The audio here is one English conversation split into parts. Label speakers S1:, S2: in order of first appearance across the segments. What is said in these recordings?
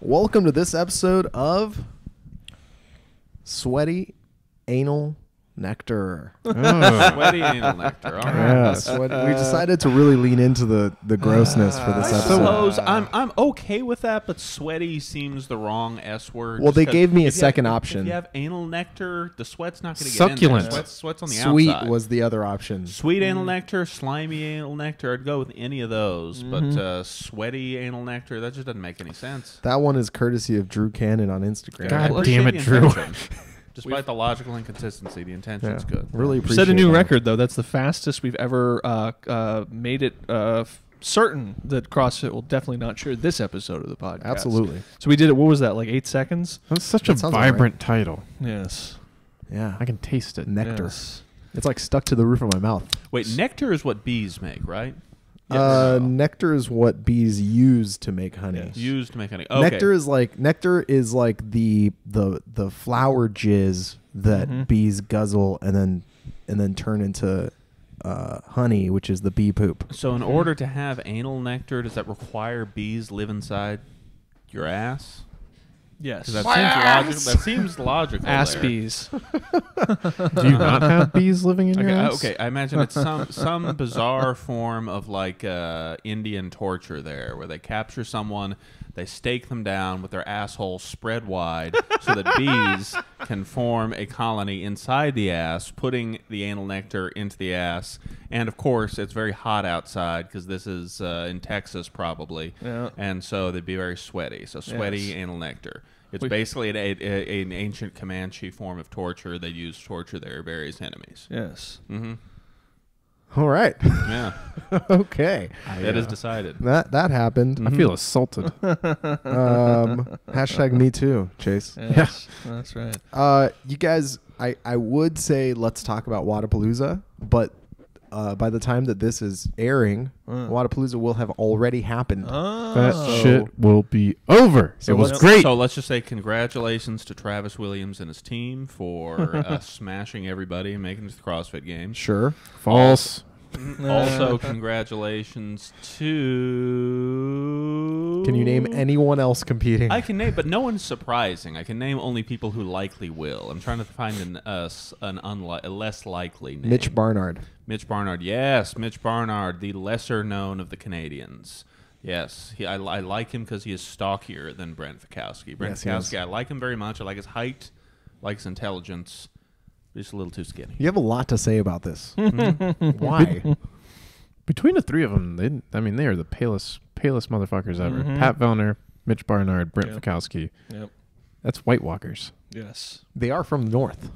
S1: Welcome to this episode of Sweaty Anal Nectar.
S2: Oh.
S3: Sweaty anal nectar. All right.
S1: Yeah, sweat- we decided to really lean into the, the grossness for this
S3: I
S1: episode.
S3: suppose I'm I'm okay with that, but sweaty seems the wrong S word.
S1: Well, they gave me a second
S3: have-
S1: option.
S3: If you have anal nectar, the sweat's not going to get
S2: Succulent.
S3: in there. Sweat's, sweat's on the
S1: Sweet
S3: outside.
S1: was the other option.
S3: Sweet anal nectar, slimy anal nectar. I'd go with any of those,
S1: Mm-hmm.
S3: but uh, sweaty anal nectar that just doesn't make any sense.
S1: That one is courtesy of Drew Cannon on Instagram.
S2: God
S3: Well,
S2: damn it, Drew.
S3: intention. Despite the logical inconsistency, the
S1: Yeah,
S3: intention's good.
S1: Really appreciate
S4: set a new
S1: that.
S4: record though. That's the fastest we've ever uh, uh, made it uh, certain that CrossFit will definitely not share this episode of the podcast.
S1: Absolutely.
S4: So we did it. What was that? Like eight seconds?
S2: That's such
S1: That
S2: a
S1: sounds about right.
S2: vibrant title.
S4: Yes.
S1: Yeah.
S2: I can taste it.
S1: Nectar.
S4: Yes.
S1: It's like stuck to the roof of my mouth.
S3: Wait, nectar is what bees make, right?
S1: Uh, nectar is what bees use to make honey.
S4: Yes.
S3: Used to make honey. Okay.
S1: Nectar is like nectar is like the the the flower jizz that
S4: Mhm.
S1: bees guzzle and then and then turn into uh, honey, which is the bee poop.
S3: So, in order to have anal nectar, does that require bees live inside your ass?
S4: Yes.
S3: 'Cause that seems logical. That seems logical.
S4: Ass
S3: there.
S4: bees.
S2: Do you not have bees living in
S3: Okay,
S2: your
S3: uh,
S2: ass?
S3: okay. I imagine it's some some bizarre form of like uh, Indian torture there, where they capture someone, they stake them down with their assholes spread wide, so that bees can form a colony inside the ass, putting the anal nectar into the ass. And of course, it's very hot outside because this is uh, in Texas, probably,
S4: Yeah.
S3: and so they'd be very sweaty. So sweaty
S4: Yes.
S3: anal nectar. It's
S4: We-
S3: basically an, a, a, an ancient Comanche form of torture. They use torture their various enemies.
S4: Yes.
S3: Mm-hmm.
S1: All right.
S3: Yeah,
S1: okay.
S3: that is decided.
S1: That that happened.
S2: I feel assaulted.
S1: um, hashtag me too, Chase.
S4: Yes. That's right.
S1: Uh, you guys, I, I would say let's talk about Wodapalooza, but uh, by the time that this is airing,
S4: Mm.
S1: Wodapalooza will have already happened.
S4: Oh.
S2: That
S1: So-
S2: shit will be over.
S1: So
S2: it was
S1: let's-
S2: great.
S3: So let's just say congratulations to Travis Williams and his team for uh, smashing everybody and making it to the CrossFit Games.
S1: Sure.
S2: False.
S3: Also, congratulations to.
S1: Can you name anyone else competing?
S3: I can name, but no one's surprising. I can name only people who likely will. I'm trying to find an uh, an unli- a less likely name.
S1: Mitch Barnard.
S3: Mitch Barnard, yes, Mitch Barnard, the lesser known of the Canadians. Yes, he, I, I like him because he is stockier than Brent Fikowski. Brent
S1: Yes.
S3: Fikowski, I like him very much. I like his height, like his intelligence. But he's a little too skinny.
S1: You have a lot to say about this. Why?
S2: Between the three of them, they, I mean, they are the palest, palest motherfuckers ever.
S4: Mhm.
S2: Pat Vellner, Mitch Barnard, Brent
S4: Yep.
S2: Fikowski.
S4: Yep.
S2: That's White Walkers.
S4: Yes.
S1: They are from the north.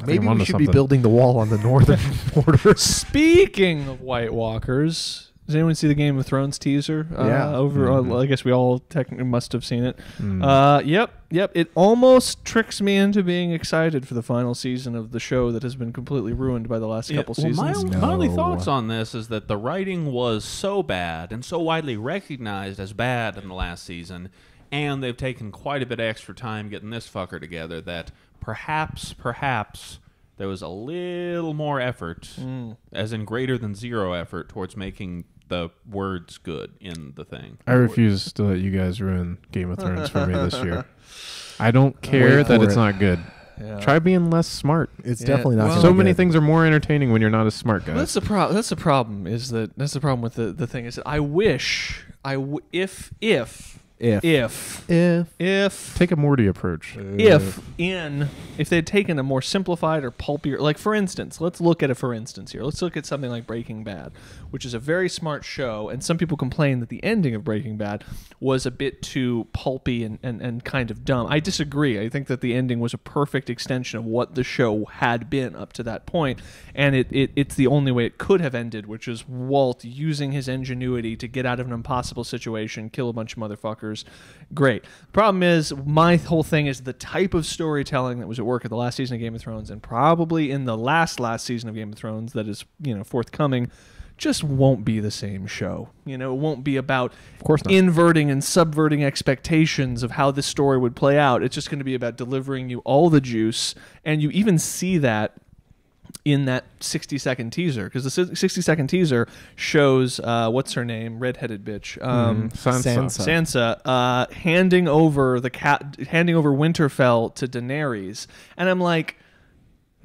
S2: I think
S1: Maybe
S2: I'm
S1: we
S2: onto
S1: should be
S2: something.
S1: building the wall on the northern border.
S4: Speaking of White Walkers, does anyone see the Game of Thrones teaser? Uh,
S1: Yeah.
S4: Over,
S2: Mhm.
S4: uh, I guess we all technically must have seen it.
S2: Mm.
S4: Uh, yep, yep. It almost tricks me into being excited for the final season of the show that has been completely ruined by the last
S3: Yeah,
S4: couple
S3: well, my,
S4: seasons.
S3: own- my only thoughts on this is that the writing was so bad and so widely recognized as bad in the last season, and they've taken quite a bit of extra time getting this fucker together that perhaps, perhaps there was a little more effort,
S4: Mm.
S3: as in greater than zero effort, towards making the words good in the thing.
S2: I refuse to let you guys ruin Game of Thrones for me this year. I don't care
S1: Wait
S2: that it's
S1: it.
S2: not good.
S4: Yeah.
S2: Try being less smart.
S1: It's
S4: Yeah,
S1: definitely not.
S4: well-
S2: so many
S1: good.
S2: things are more entertaining when you're not a smart guy.
S4: That's the problem. That's the problem. Is that that's the problem with the, the thing is that I wish I w- if if
S1: If.
S4: If.
S1: If.
S4: If.
S2: Take a Morty approach.
S4: if. In. If they'd taken a more simplified or pulpier like for instance let's look at a for instance here. Let's look at something like breaking bad which is a very smart show and some people complain that the ending of breaking bad was a bit too pulpy and, and, and kind of dumb. I disagree. I think that the ending was a perfect extension of what the show had been up to that point and it, it it's the only way it could have ended which is walt using his ingenuity to get out of an impossible situation kill a bunch of motherfuckers great. Problem is my whole thing is the type of storytelling that was at work at the last season of game of thrones and probably in the last last season of game of thrones that is you know forthcoming just won't be the same show. You know it won't be about
S1: Of course not.
S4: inverting and subverting expectations of how this story would play out. It's just going to be about delivering you all the juice and you even see that in that 60 second teaser because the 60 second teaser shows uh, what's her name redheaded bitch um,
S2: Sansa.
S1: Sansa.
S4: Sansa uh, handing over the cat, handing over Winterfell to Daenerys, and I'm like,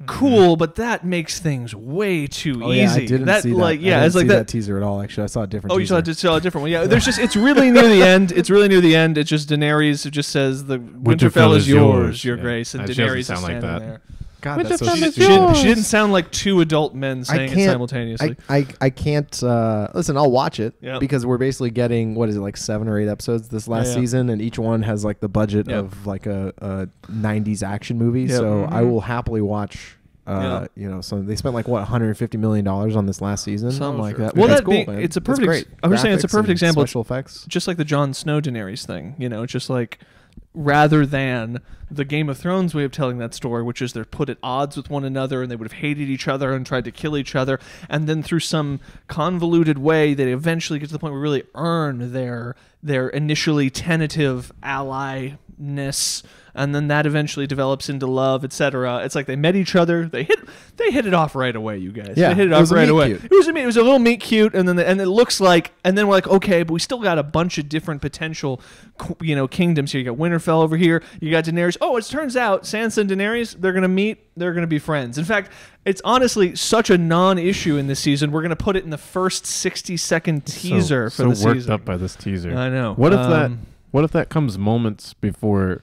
S4: cool, but that makes things way too
S1: Oh
S4: easy.
S1: yeah, I didn't
S4: that
S1: see that.
S4: like
S1: I
S4: yeah,
S1: didn't
S4: it's like
S1: see
S4: that.
S1: teaser at all. Actually, I saw a different.
S4: Oh, you saw,
S1: teaser.
S4: a- saw a different one. Yeah, there's just it's really near the end. It's really near the end. It's just Daenerys who just says the Winterfell, is yours, your
S2: Yeah.
S4: grace, and
S2: Uh, she doesn't
S4: Daenerys is
S2: sound like
S4: standing
S2: that.
S4: there.
S1: God, that's so
S2: Winterfell
S4: She, she didn't, she didn't sound like two adult men saying it simultaneously.
S1: I, I, I can't uh, listen. I'll watch it
S4: Yep.
S1: because we're basically getting what is it like seven or eight episodes this last
S4: yeah.
S1: season, and each one has like the budget
S4: Yep.
S1: of like a, a '90s action movie.
S4: Yep.
S1: So I
S4: Mhm.
S1: will happily watch. Uh,
S4: Yeah.
S1: You know, so they spent like what 150 million dollars on this last season.
S4: Something
S3: Oh,
S4: like
S3: sure.
S4: that. Well,
S1: that's
S4: that
S1: cool,
S4: being,
S1: man.
S4: it's a perfect.
S1: great.
S4: I was saying it's a perfect
S1: and
S4: example.
S1: Special effects.
S4: just like the Jon Snow Daenerys thing, you know, it's just like rather than the Game of Thrones way of telling that story, which is they're put at odds with one another and they would have hated each other and tried to kill each other, and then through some convoluted way they eventually get to the point where really earn their their initially tentative allieness and then that eventually develops into love, etc. It's like they met each other, they hit they hit it off right away, you guys.
S1: Yeah,
S4: they hit it,
S1: it
S4: off right away.
S1: cute.
S4: It was it was a little meet cute, and then the, and it looks like, and then we're like, okay, but we still got a bunch of different potential, you know, kingdoms here. You got Winterfell over here. You got Daenerys. Oh, it turns out Sansa and Daenerys they're gonna meet. They're gonna be friends. In fact, it's honestly such a non-issue in this season. We're gonna put it in the first sixty-second teaser
S2: so,
S4: for the
S2: so worked
S4: season.
S2: up by this teaser.
S4: I know.
S2: What if that?
S4: Um,
S2: What if that comes moments before?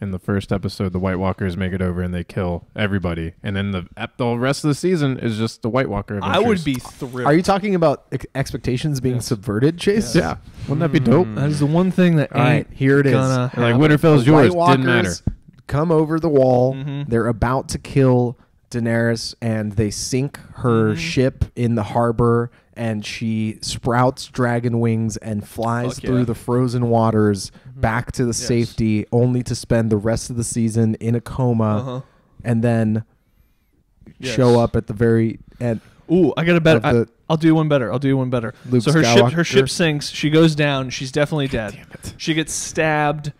S2: In the first episode, the White Walkers make it over and they kill everybody, and then the ep- the rest of the season is just the White Walker.
S4: I would be thrilled.
S1: Are you talking about ex- expectations being
S4: Yes.
S1: subverted, Chase?
S2: Yeah, wouldn't that be dope?
S4: That is the one thing that
S1: All right, here it is.
S2: Like
S4: happen.
S2: Winterfell's
S1: The
S2: yours.
S1: White
S2: Didn't matter.
S1: Come over the wall.
S4: Mhm.
S1: They're about to kill Daenerys, and they sink her
S4: Mhm.
S1: ship in the harbor, and she sprouts dragon wings and flies
S4: Fuck
S1: through
S4: yeah.
S1: the frozen waters back to the
S4: Yes.
S1: safety, only to spend the rest of the season in a coma,
S4: Uh-huh.
S1: and then
S4: Yes.
S1: show up at the very end.
S4: Ooh, I got a better.
S1: Of
S4: I,
S1: the-
S4: will do one better. I'll do one better.
S1: Luke
S4: so her ship, her
S1: Skywalker.
S4: ship sinks. She goes down. She's definitely dead. She gets stabbed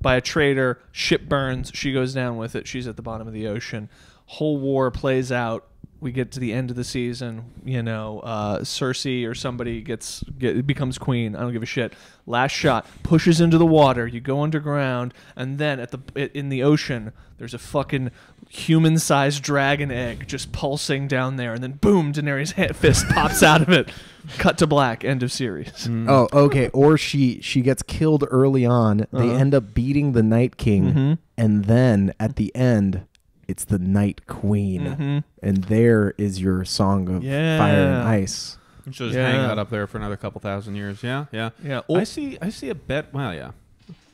S4: by a traitor. Ship burns. She goes down with it. She's at the bottom of the ocean. Whole war plays out. We get to the end of the season. You know, uh, Cersei or somebody gets get, becomes queen. I don't give a shit. Last shot pushes into the water. You go underground, and then at the in the ocean, there's a fucking human-sized dragon egg just pulsing down there, and then boom, Daenerys' hand, fist pops out of it. Cut to black. End of series.
S1: Oh, okay. Or she she gets killed early on. They
S4: Uh-huh.
S1: end up beating the Night King,
S4: Mhm.
S1: and then at the end, it's the Night Queen,
S4: Mhm.
S1: and there is your song of fire and ice.
S3: Just
S4: Yeah.
S3: hang that up there for another couple thousand years. Yeah, yeah.
S4: Yeah.
S3: I see. I see a bet. Well, yeah.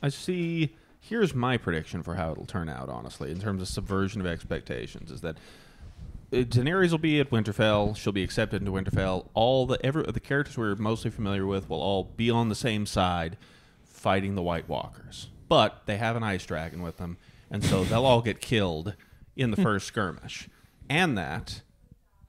S3: I see. Here's my prediction for how it'll turn out. Honestly, in terms of subversion of expectations, is that uh, Daenerys will be at Winterfell. She'll be accepted into Winterfell. All the ever the characters we're mostly familiar with will all be on the same side, fighting the White Walkers. But they have an ice dragon with them, and so they'll all get killed in the first skirmish. And that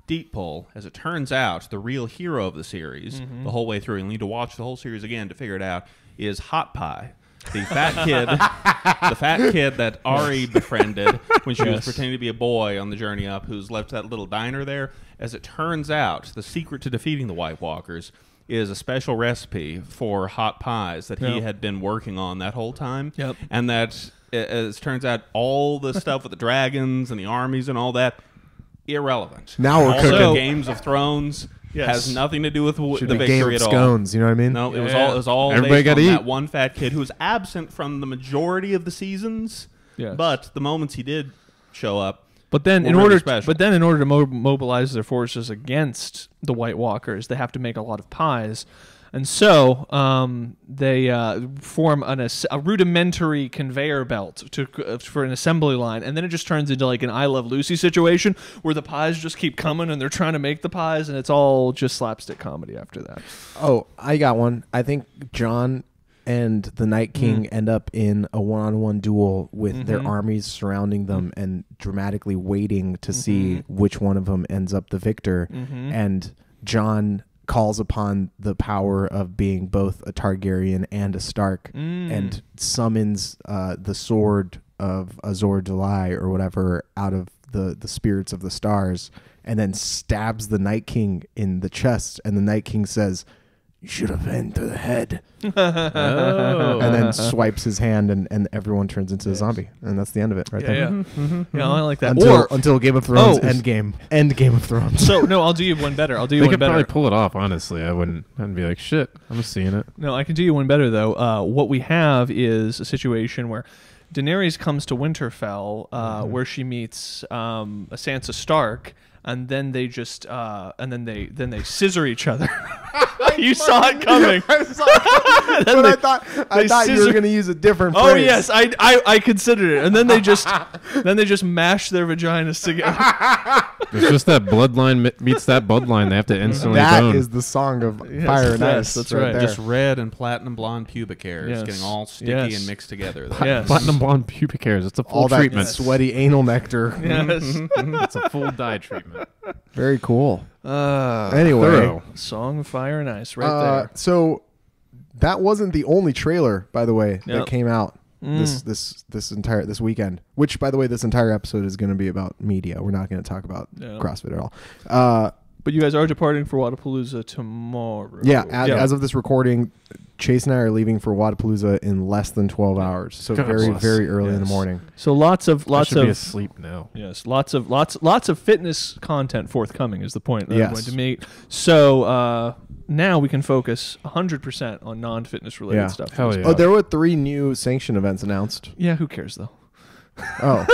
S3: Deep Pull, as it turns out, the real hero of the series, mm-hmm. the whole way through, and you need to watch the whole series again to figure it out, is Hot Pie. The fat kid, the fat kid that Arya befriended when she was pretending to be a boy on the journey up, who's left that little diner there. As it turns out, the secret to defeating the White Walkers is a special recipe for hot pies that he had been working on that whole time.
S4: Yep.
S3: And that, as it turns out, all the stuff with the dragons and the armies and all that, irrelevant.
S1: Now we're
S3: also,
S4: cooking.
S3: Games of Thrones
S4: Yes.
S3: has nothing to do with w-
S1: Should
S3: the
S1: be Game of
S3: at all.
S1: Scones. You know what I mean?
S3: No, it was
S4: Yeah.
S3: all it was all
S2: Everybody
S3: based on
S2: gotta
S3: that
S2: eat.
S3: one fat kid who was absent from the majority of the seasons.
S4: Yes.
S3: But the moments he did show up,
S4: But then, in
S3: really
S4: order,
S3: special.
S4: but then, in order to mo- mobilize their forces against the White Walkers, they have to make a lot of pies, and so um, they uh, form an, a rudimentary conveyor belt to uh, for an assembly line, and then it just turns into like an I Love Lucy situation where the pies just keep coming, and they're trying to make the pies, and it's all just slapstick comedy after that.
S1: Oh, I got one. I think Jon and the Night King
S4: Mm.
S1: end up in a one-on-one duel with their
S4: Mhm.
S1: armies surrounding them and dramatically waiting to see
S4: Mhm.
S1: which one of them ends up the victor.
S4: Mhm.
S1: And Jon calls upon the power of being both a Targaryen and a Stark
S4: Mm.
S1: and summons uh, the sword of Azor Ahai or whatever out of the the spirits of the stars, and then stabs the Night King in the chest, and the Night King says, "You should have been to the head,"
S2: Oh.
S1: and then swipes his hand, and, and everyone turns into a zombie, and that's the end of it, right
S4: Yeah,
S1: there.
S4: yeah. yeah, I like that.
S1: Until
S4: or
S1: until Game of Thrones
S4: Oh.
S1: end game, end Game of Thrones.
S4: so no, I'll do you one better. I'll do you
S2: they
S4: one
S2: could
S4: better.
S2: probably pull it off. Honestly, I wouldn't. I'd be like, shit. I'm seeing it.
S4: No, I can do you one better though. Uh, what we have is a situation where Daenerys comes to Winterfell, uh,
S1: Mm-hmm.
S4: where she meets um, a Sansa Stark, and then they just uh, and then they then they scissor each other. you saw it coming.
S1: but
S4: they-
S1: I thought I
S4: they
S1: thought you were going to use a different.
S4: Oh yes, I, I I considered it, and then they just then they just mash their vaginas together.
S2: It's just that bloodline meets that bloodline. They have to instantly
S1: That
S2: bone.
S1: is the song of
S4: Yes,
S1: Fire and
S4: yes,
S1: Ice.
S4: that's
S1: right.
S4: right.
S3: Just red and platinum blonde pubic hairs
S4: Yes.
S3: getting all sticky
S4: Yes.
S3: and mixed together.
S4: Yes.
S2: Platinum blonde pubic hairs. It's a full
S1: all that
S2: treatment.
S1: sweaty anal nectar.
S4: yes.
S2: it's a full dye treatment.
S1: Very cool.
S4: Uh,
S1: Anyway,
S2: Thorough.
S4: Song of Fire and Ice, right
S1: uh,
S4: there.
S1: so that wasn't the only trailer, by the way,
S4: Yep.
S1: that came out this
S4: Mm.
S1: this this entire this weekend. Which, by the way, this entire episode is going to be about media. We're not going to talk about
S4: Yeah.
S1: CrossFit at all. Uh,
S4: But you guys are departing for Wodapalooza tomorrow.
S1: yeah, as, as of this recording, Chase and I are leaving for Wodapalooza in less than twelve hours. So
S2: God
S1: very
S2: bless.
S1: very early in the morning.
S4: so lots of lots
S2: should
S4: of
S2: be asleep now.
S4: yes, lots of lots lots of fitness content forthcoming is the point that
S1: Yes.
S4: I'm going to make. So uh, now we can focus 100% on non-fitness related
S1: Yeah.
S4: stuff.
S2: Hell yeah.
S1: Oh, there were three new sanction events announced.
S4: Yeah, who cares though?
S1: Oh,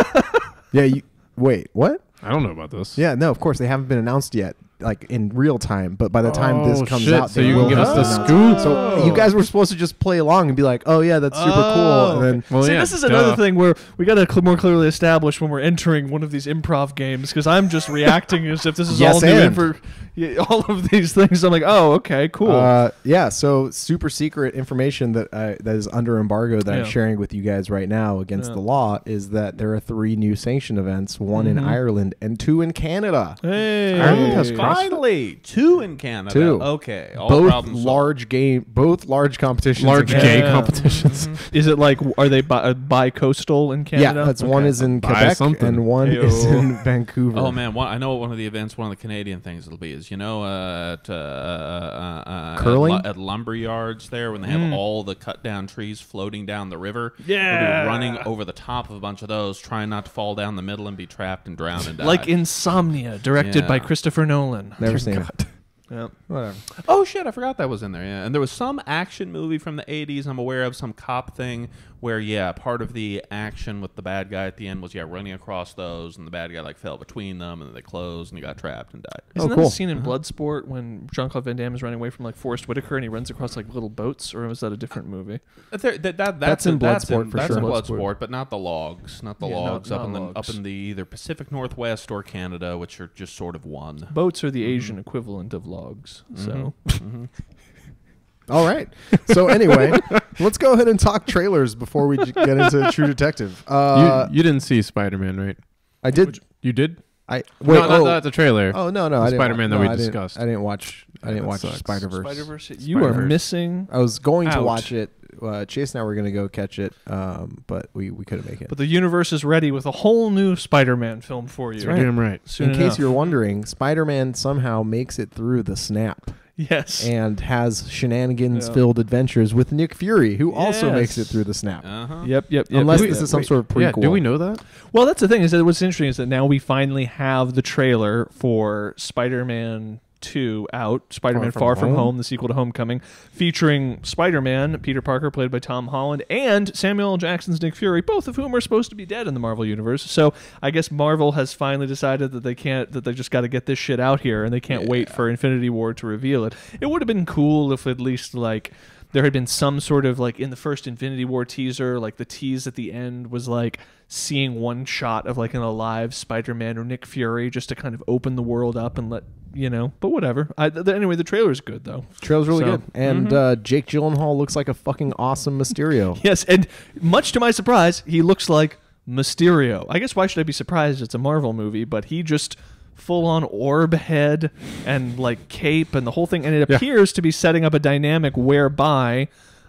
S1: yeah. You, wait, what?
S2: I don't know about this.
S1: Yeah, no, of course they haven't been announced yet, like in real time. But by the time this
S2: Oh,
S1: comes
S2: shit,
S1: out,
S2: so you can
S1: will
S2: give us the
S1: announced.
S2: scoop?
S1: So you guys were supposed to just play along and be like, "Oh yeah, that's super
S4: Oh,
S1: cool," and then
S4: okay.
S2: Well,
S4: See,
S2: yeah,
S4: this is another thing where we got to cl- more clearly establish when we're entering one of these improv games because I'm just reacting as if this is
S1: Yes,
S4: all new
S1: and.
S4: info. Yeah, all of these things. I'm like, oh, okay, cool.
S1: Uh, yeah, so super secret information that I, that is under embargo that
S4: Yeah.
S1: I'm sharing with you guys right now against
S4: Yeah.
S1: the law is that there are three new sanction events, one in
S4: Mhm.
S1: Ireland and two in Canada.
S4: hey,
S2: Ireland has
S3: Finally, two in Canada.
S1: Two.
S3: Okay, all
S1: both
S3: problems solved.
S1: large game, both large competitions.
S2: Large
S1: in
S2: gay
S1: Canada.
S4: Yeah.
S2: competitions.
S4: Is it like are they bi- uh, bi-coastal in Canada?
S1: Yeah, that's one is in
S2: Buy
S1: Quebec
S2: something.
S1: and one is in Vancouver.
S3: Oh man, one, I know what one of the events, one of the Canadian things it'll be is you know uh, at uh, uh, uh,
S1: Curling?
S3: at, lu- at lumber yards there when they have
S4: Mm.
S3: all the cut down trees floating down the river.
S4: Yeah.
S3: Be running over the top of a bunch of those, trying not to fall down the middle and be trapped and drowned and die.
S4: like Insomnia, directed by Christopher Nolan.
S1: Never seen it.
S4: Yeah.
S1: Whatever.
S3: Oh shit, I forgot that was in there. Yeah, and there was some action movie from the '80s. I'm aware of some cop thing where yeah, part of the action with the bad guy at the end was yeah running across those, and the bad guy like fell between them, and then they closed, and he got trapped and died.
S4: Isn't oh, that
S1: cool.
S4: the scene in uh-huh. Bloodsport when Jean Claude Van Damme is running away from like Forest Whitaker and he runs across like little boats, or was that a different movie?
S3: But there- that, that, that's,
S1: That's in
S3: that's
S1: Bloodsport
S3: in,
S1: for
S3: that's
S1: sure.
S3: in
S4: Bloodsport.
S3: Bloodsport, but not the logs, not the
S4: Yeah, not-
S3: up
S4: not
S3: in the
S4: logs.
S3: up in the either Pacific Northwest or Canada, which are just sort of one.
S4: Boats are the mm-hmm. Asian equivalent of logs. So mm-hmm. Mm-hmm.
S1: All right. So anyway, let's go ahead and talk trailers before we get into True Detective. Uh,
S2: you, you didn't see Spider Man, right?
S1: I did.
S2: You did?
S1: I
S2: Wait,
S1: wait.
S2: no, not,
S1: oh,
S2: not the trailer.
S1: oh no, no,
S2: the
S1: I didn't.
S2: Spider-Man
S1: wa-
S2: that
S1: no,
S2: we
S1: I didn't-
S2: discussed.
S1: I didn't watch. I
S2: Yeah,
S1: didn't
S2: that
S1: watch
S2: sucks.
S1: Spider Verse.
S4: Spider Verse, you are
S2: Spider-Verse.
S4: missing.
S1: I was going to
S4: Ouch.
S1: watch it. Uh, Chase and I were going to go catch it, um, but we, we couldn't make it.
S4: But the universe is ready with a whole new Spider-Man film for you.
S2: You're damn right.
S4: Soon
S1: In case
S4: enough.
S1: you're wondering, Spider Man somehow makes it through the snap
S4: yes,
S1: and has shenanigans
S4: Yeah.
S1: filled adventures with Nick Fury, who also makes it through the snap.
S3: Uh huh.
S4: yep, yep, yep.
S1: Unless
S4: Do we-
S1: this is some
S4: wait.
S1: sort of prequel.
S2: Yeah, do we know that?
S4: Well, that's the thing is that what's interesting is that now we finally have the trailer for Spider-Man 2 out, Spider-Man
S1: Far
S4: Far
S1: From Home?
S4: Home, the sequel to Homecoming, featuring Spider-Man, Peter Parker played by Tom Holland, and Samuel L. Jackson's Nick Fury, both of whom are supposed to be dead in the Marvel universe. So, I guess Marvel has finally decided that they can't that they just got to get this shit out here and they can't wait for Infinity War to reveal it. It would have been cool if at least like there had been some sort of like in the first Infinity War teaser, like the tease at the end was like seeing one shot of like an alive Spider-Man or Nick Fury just to kind of open the world up and let you know. But whatever. I, th- anyway, the trailer's good though.
S1: Trailer's really
S4: So-
S1: good, and uh, Jake Gyllenhaal looks like a fucking awesome Mysterio.
S4: Yes, and much to my surprise, he looks like Mysterio. I guess why should I be surprised? It's a Marvel movie, but he just full on orb head and like cape and the whole thing, and it
S2: Yeah.
S4: appears to be setting up a dynamic whereby.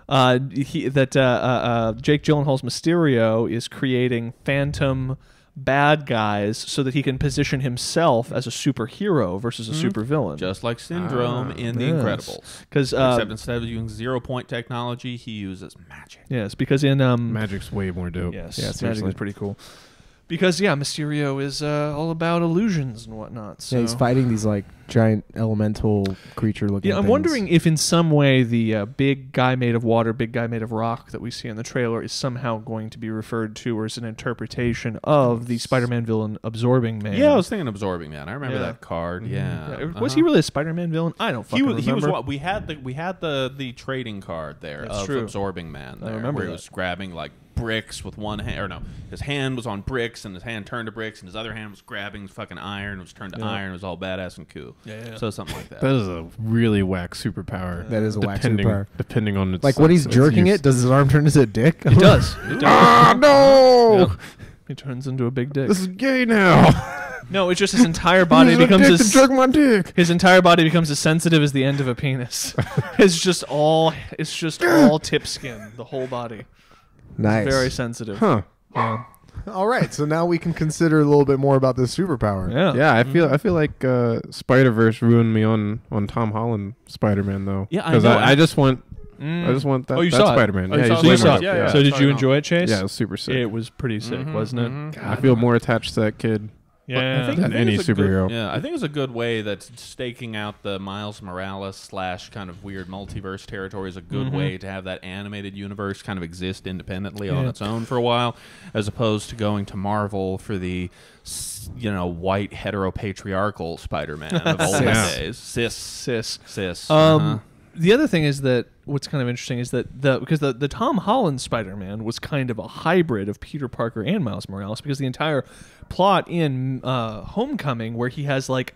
S4: Uh, he, that uh, uh, uh, Jake Gyllenhaal's Mysterio is creating phantom bad guys so that he can position himself as a superhero versus a supervillain.
S3: Just like Syndrome
S2: Ah,
S3: in The
S4: yes.
S3: Incredibles.
S4: Because uh,
S3: Except instead of using zero point technology, he uses magic.
S4: yes, because in um,
S2: Magic's way more dope.
S4: Yes,
S1: Yeah,
S4: Magic
S1: seriously.
S4: is pretty cool. Because yeah, Mysterio is uh, all about illusions and whatnot. So
S1: Yeah, he's fighting these like giant elemental creature looking.
S4: Yeah, I'm
S1: things.
S4: wondering if in some way the uh, big guy made of water, big guy made of rock that we see in the trailer is somehow going to be referred to or as an interpretation of the Spider-Man villain Absorbing Man.
S3: Yeah, I was thinking Absorbing Man. I remember
S4: Yeah.
S3: that card.
S4: Mhm.
S3: Yeah.
S4: Was
S3: Uh-huh.
S4: he really a Spider-Man villain? I don't
S3: He
S4: fucking
S3: was, he was
S4: remember.
S3: what we had the we had the the trading card there
S4: That's
S3: of
S4: true.
S3: absorbing man.
S4: I remember
S3: where he was grabbing like bricks with one hand, or no, his hand was on bricks and his hand turned to bricks, and his other hand was grabbing fucking iron, was turned to
S4: Yeah.
S3: iron, it was all badass and cool.
S4: Yeah, yeah.
S3: So something like that.
S2: That is a really whack superpower.
S1: That is a whack
S2: depending,
S1: superpower.
S2: Depending on its
S1: Like when he's jerking it, does his arm turn into a dick?
S4: It does. It does.
S1: ah, no!
S4: Yeah. He turns into a big dick.
S2: This is gay now.
S4: No, it's just his entire body
S2: Use a
S4: becomes
S2: dick
S4: as
S2: to jerk my dick.
S4: his entire body becomes as sensitive as the end of a penis. it's just all it's just all tip skin, the whole body.
S1: Nice.
S4: Very sensitive.
S2: Huh.
S4: Yeah.
S1: All right, so now we can consider a little bit more about this superpower.
S4: Yeah.
S2: Yeah, I feel I feel like uh, Spider Verse ruined me on on Tom Holland Spider Man though.
S3: Yeah,
S2: because
S3: know.
S2: I, I just want
S4: Mm.
S2: I just want that.
S4: Oh, you
S2: that
S4: saw it?
S2: Spider Man.
S3: Oh, you
S2: yeah,
S3: saw
S2: he's
S3: it?
S2: way
S3: So you saw yeah,
S2: yeah.
S3: yeah.
S4: So did you enjoy it, Chase?
S2: Yeah, it was super sick.
S4: It was pretty sick,
S3: Mhm,
S4: wasn't it?
S3: mhm.
S2: I feel more attached to that kid.
S4: Yeah.
S3: I think,
S2: Than
S3: I think
S2: any
S3: it's a good-
S2: superhero.
S3: yeah, I think it's a good way that staking out the Miles Morales slash kind of weird multiverse territory is a good
S4: Mhm.
S3: way to have that animated universe kind of exist independently on its own for a while, as opposed to going to Marvel for the you know white heteropatriarchal Spider-Man of old
S2: Cis.
S3: days. Cis,
S4: sis.
S3: cis.
S4: Um,
S3: uh-huh.
S4: the other thing is that what's kind of interesting is that the because the, the Tom Holland Spider-Man was kind of a hybrid of Peter Parker and Miles Morales because the entire plot in uh, Homecoming where he has like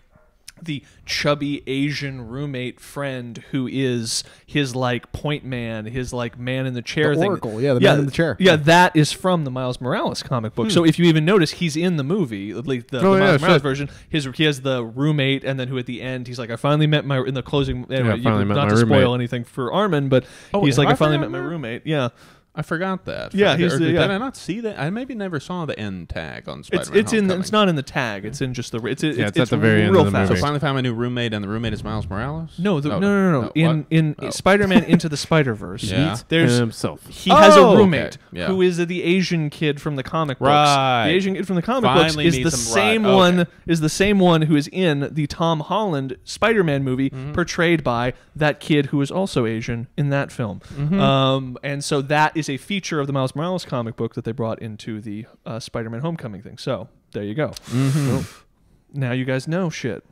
S4: the chubby Asian roommate friend who is his like point man, his like man in the chair
S1: The
S4: thing.
S1: Oracle, yeah, the man in the chair.
S4: Yeah, that is from the Miles Morales comic book. So if you even notice, he's in the movie, at least the,
S2: Hmm. Oh,
S4: the
S2: yeah,
S4: Miles Morales
S2: shit.
S4: version. His he has the roommate, and then who at the end he's like, I finally met my in the closing. Anyway, you-
S2: finally met
S4: not to spoil
S2: roommate.
S4: anything for Armen, but
S3: Oh,
S4: he's like, I,
S3: I
S4: finally met my roommate. Yeah,
S3: I forgot that.
S4: Yeah,
S3: Or
S4: he's the-
S3: did
S4: yeah.
S3: I not see that? I maybe never saw the end tag on
S4: it's
S3: Spider-Man.
S4: it's in
S3: Homecoming.
S4: it's not in the tag. It's in just the it's it's,
S2: Yeah, it's at the very end
S4: real
S2: of the
S4: fast.
S3: So
S2: movie.
S3: finally found my new roommate, and the roommate is Miles Morales.
S4: No, the,
S3: Oh,
S4: no, no, no, no.
S3: oh,
S4: in in
S3: Oh.
S4: Spider-Man into the Spider-Verse,
S3: Yeah.
S4: there's
S2: himself.
S4: he has
S3: Oh,
S4: a
S3: okay.
S4: roommate
S3: Yeah.
S4: who is the Asian kid from the comic books.
S3: Right.
S4: The Asian kid from the comic
S3: Finally
S4: books is the
S3: meets him, right,
S4: same
S3: okay.
S4: one is the same one who is in the Tom Holland Spider-Man movie,
S3: Mm-hmm.
S4: portrayed by that kid who is also Asian in that film.
S3: Mm-hmm.
S4: Um, and so that is a feature of the Miles Morales comic book that they brought into the uh, Spider-Man Homecoming thing. So there you go.
S3: Mm-hmm.
S4: Now you guys know shit.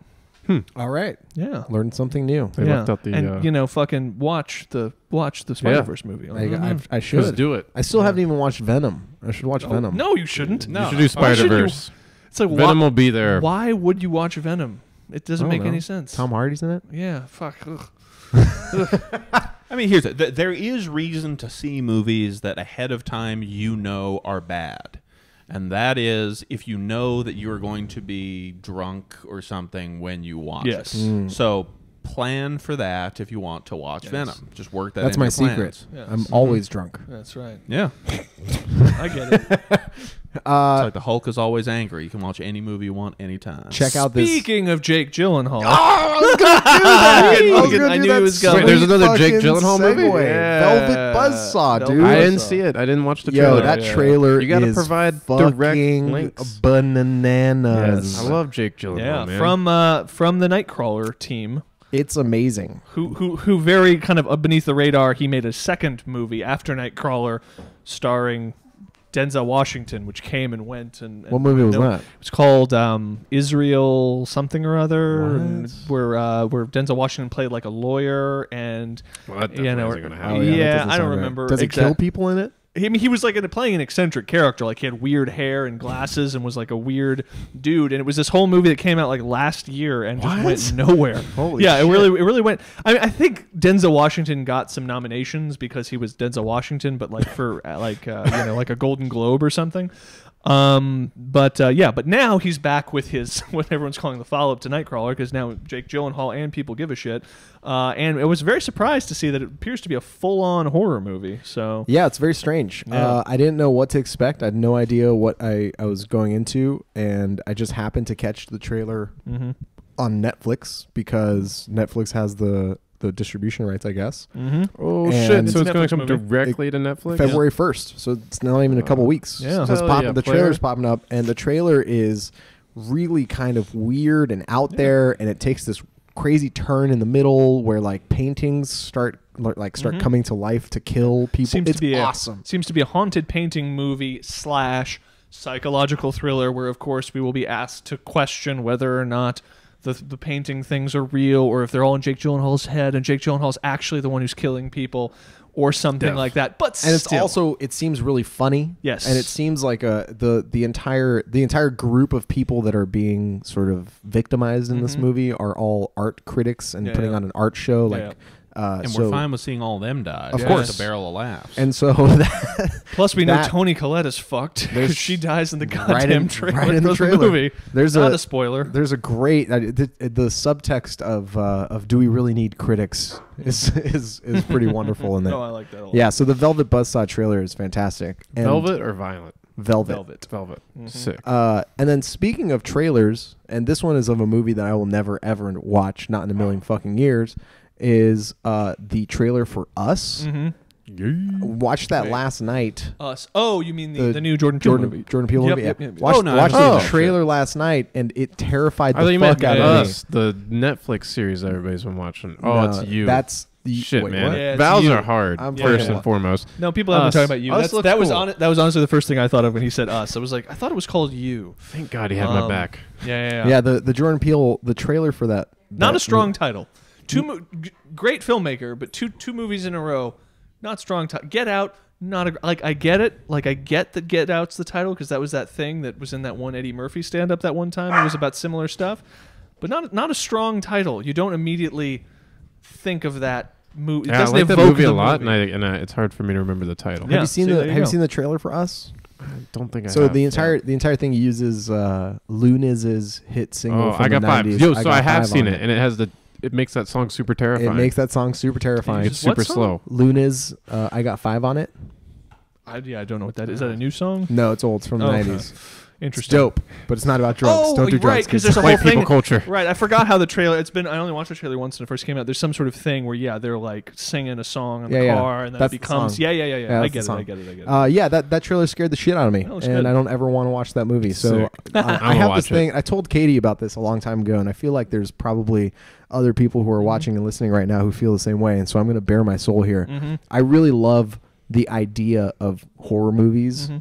S1: All right,
S4: Yeah.
S1: learned something new.
S2: They
S4: yeah.
S2: left out the.
S4: and
S2: uh,
S4: you know, fucking watch the watch the Spider Verse movie.
S1: I,
S4: Mhm.
S1: I, I
S2: just
S1: should.
S2: do it.
S1: I still haven't even watched Venom. I should watch
S4: Oh,
S1: Venom.
S4: No, you shouldn't.
S3: No.
S2: You should do
S3: Why
S4: should you-
S2: Spider Verse.
S4: It's like
S2: Venom
S4: why,
S2: will be there.
S4: why would you watch Venom? It doesn't
S1: I don't
S4: make
S1: know.
S4: any sense.
S1: Tom Hardy's in it.
S4: Yeah, fuck. Ugh.
S3: I mean, here's the, there is reason to see movies that ahead of time you know are bad. And that is if you know that you are going to be drunk or something when you watch
S4: Yes.
S3: it.
S1: Mm.
S3: So plan for that if you want to watch
S4: Yes.
S3: Venom. Just work that
S1: That's
S3: in
S1: my
S3: your
S1: secret.
S3: plans.
S4: Yes.
S1: I'm always drunk.
S4: That's right.
S3: Yeah.
S4: I get it.
S3: It's
S1: Uh,
S3: like the Hulk is always angry. You can watch any movie you want anytime.
S1: check out this.
S4: Speaking of Jake Gyllenhaal,
S1: Oh, I was gonna do that.
S4: I
S1: I was
S4: knew
S1: gonna
S4: it
S1: do that
S4: was coming.
S2: Wait, there's
S1: sweet
S2: another Jake
S1: fucking
S2: Gyllenhaal movie?
S1: segue.
S4: Yeah.
S1: Velvet Buzzsaw,
S4: Velvet
S1: dude.
S2: I didn't see it. I didn't watch the
S1: Yo,
S2: trailer.
S1: that
S4: yeah.
S1: trailer
S2: You gotta
S1: is
S2: provide direct
S1: fucking
S2: links.
S1: bananas.
S2: I love Jake Gyllenhaal,
S4: yeah,
S2: man.
S4: from uh, from the Nightcrawler team,
S1: It's amazing.
S4: who who who very kind of beneath the radar. He made a second movie after Nightcrawler, starring Denzel Washington, which came and went. And, and
S1: What movie was
S4: no-
S1: that?
S4: It's called um, Israel something or other,
S1: What?
S4: where uh, where Denzel Washington played like a lawyer, and
S2: Well, that
S4: you know,
S2: isn't gonna happen.
S1: Oh,
S4: yeah,
S1: that
S4: I don't
S1: sound right.
S4: remember.
S1: Does it
S4: exact-
S1: kill people in it?
S4: I mean, he was like in- playing an eccentric character. Like he had weird hair and glasses, and was like a weird dude. And it was this whole movie that came out like last year and just
S1: What?
S4: went nowhere.
S1: Holy
S4: yeah, it really, it really went. I mean, I think Denzel Washington got some nominations because he was Denzel Washington, but like for uh, like uh, you know like a Golden Globe or something. Um, but uh, yeah, but now he's back with his what everyone's calling the follow up to Nightcrawler because now Jake Gyllenhaal and people give a shit. Uh, and I was very surprised to see that it appears to be a full on horror movie. So
S1: Yeah, it's very strange.
S4: Yeah.
S1: Uh, I didn't know what to expect. I had no idea what I, I was going into, and I just happened to catch the trailer
S4: hmm
S1: on Netflix because Netflix has the the distribution rights, I guess.
S4: hmm
S2: Oh
S1: And
S2: shit! So
S4: a
S2: it's going to come
S4: movie.
S2: directly to Netflix.
S1: February first, so it's not even a couple
S2: Uh,
S1: weeks.
S4: yeah.
S1: so it's popping.
S2: yeah,
S1: the
S2: player.
S1: trailer's popping up, and the trailer is really kind of weird and out there, and it takes this crazy turn in the middle where like paintings start like start
S4: Mhm.
S1: coming to life to kill people.
S4: seems
S1: it's
S4: to be
S1: awesome.
S4: A, seems to be a haunted painting movie slash psychological thriller, where of course we will be asked to question whether or not the the painting things are real, or if they're all in Jake Gyllenhaal's head, and Jake Gyllenhaal's actually the one who's killing people, or something
S2: Yeah.
S4: like that. But
S1: and it's
S4: still,
S1: also it seems really funny.
S4: Yes.
S1: and it seems like a the the entire the entire group of people that are being sort of victimized in this
S4: Mhm.
S1: movie are all art critics and
S4: Yeah,
S1: putting
S4: yeah.
S1: on an art show.
S4: Yeah,
S1: Like, uh,
S3: And
S1: so,
S3: we're fine with seeing all them die.
S1: Of
S3: Just
S4: course.
S3: a barrel of laughs.
S1: And so that,
S4: plus we know Toni Collette is fucked because she dies in the
S1: right
S4: goddamn
S1: in-
S4: trailer
S1: right in the trailer.
S4: movie.
S1: there's
S4: Not
S1: a,
S4: a spoiler.
S1: there's a great uh, the, the subtext of uh, of do we really need critics is is is pretty wonderful in
S4: oh, I like that a lot.
S1: Yeah, so the Velvet Buzzsaw trailer is fantastic. And
S2: Velvet or Violent?
S1: Velvet.
S4: Velvet.
S2: Velvet.
S4: Mhm.
S2: Sick.
S1: Uh, and then speaking of trailers, and this one is of a movie that I will never ever watch, not in a million fucking years, is uh, the trailer for Us.
S4: Mhm.
S1: Watched that
S4: Wait.
S1: last night.
S4: Us. Oh, you mean the,
S1: The
S4: the new Jordan Peele
S1: Jordan
S4: movie?
S1: Jordan Peele
S4: Yep,
S1: movie.
S4: yep, yep, yep.
S1: Watched,
S3: Oh, no, I
S1: watched
S3: haven't
S1: the
S3: seen that
S1: trailer last night, and it terrified
S2: I
S1: the
S2: thought you
S1: fuck out of me.
S2: Us, the Netflix series that everybody's been watching. Oh,
S1: No,
S2: it's you.
S1: That's the
S2: shit,
S1: wait,
S2: man.
S1: what?
S4: Yeah, it's
S2: Vowels
S4: you.
S2: are hard.
S1: I'm
S2: first
S1: fucking-
S2: and foremost.
S4: No, people have been
S2: Us.
S4: talking about you.
S2: Us
S4: That's,
S2: looks
S4: that was
S2: cool.
S4: on that was honestly the first thing I thought of when he said us. I was like, I thought it was called you.
S2: Thank God he had my
S4: Um,
S2: back.
S4: Yeah, yeah, yeah.
S1: Yeah, the the Jordan Peele the trailer for that.
S4: Not
S1: that
S4: a strong title. Two mo- g- great filmmaker, but two two movies in a row, not strong. Ti- Get Out, not a like. I get it. Like I get that Get Out's the title because that was that thing that was in that one Eddie Murphy stand up that one time. It was about similar stuff, but not not a strong title. You don't immediately think of that movie.
S2: Yeah, I like that movie a lot,
S4: movie.
S2: and, I, and I, it's hard for me to remember the title.
S4: Yeah.
S1: have you seen
S4: see,
S1: the
S4: there you
S1: Have you seen the trailer for Us?
S2: I don't think I
S1: So
S2: have,
S1: the
S2: yeah.
S1: entire the entire thing uses uh, Luniz's hit single.
S2: Oh,
S1: from
S2: I got
S1: the
S2: five.
S1: 90s.
S2: Yo, so
S1: got
S2: I have seen
S1: on
S2: it, and it has the it makes that song super terrifying.
S1: It makes that song super terrifying.
S2: It's super slow.
S1: Luniz uh, I Got Five on it.
S4: I, yeah, I don't know what that is. Is that a new song?
S1: No, it's old. It's from the
S4: Oh, okay.
S1: 90s.
S4: Interesting.
S1: dope, but it's not about drugs.
S4: Oh,
S1: Don't do
S4: right,
S1: drugs.
S4: 'cause
S1: kids.
S4: there's a whole
S2: White people
S4: thing-
S2: culture.
S4: Right, I forgot how the trailer. It's been I only watched the trailer once when it first came out. There's some sort of thing where yeah, they're like singing a song in
S1: Yeah,
S4: the
S1: yeah.
S4: car, and then
S1: That's
S4: it becomes
S1: song.
S4: yeah, yeah, yeah, yeah.
S1: Yeah,
S4: I
S1: that's
S4: get it, I
S1: song.
S4: get it, I get it.
S1: Uh, yeah, that, that trailer scared the shit out of me, and
S4: good.
S1: I don't ever want to watch that movie. So
S2: Sick.
S1: I, I have this
S2: watch it.
S1: thing. I told Katie about this a long time ago, and I feel like there's probably other people who are
S4: Mm-hmm.
S1: watching and listening right now who feel the same way. And so I'm going to bare my soul here.
S4: Mhm.
S1: I really love the idea of horror movies.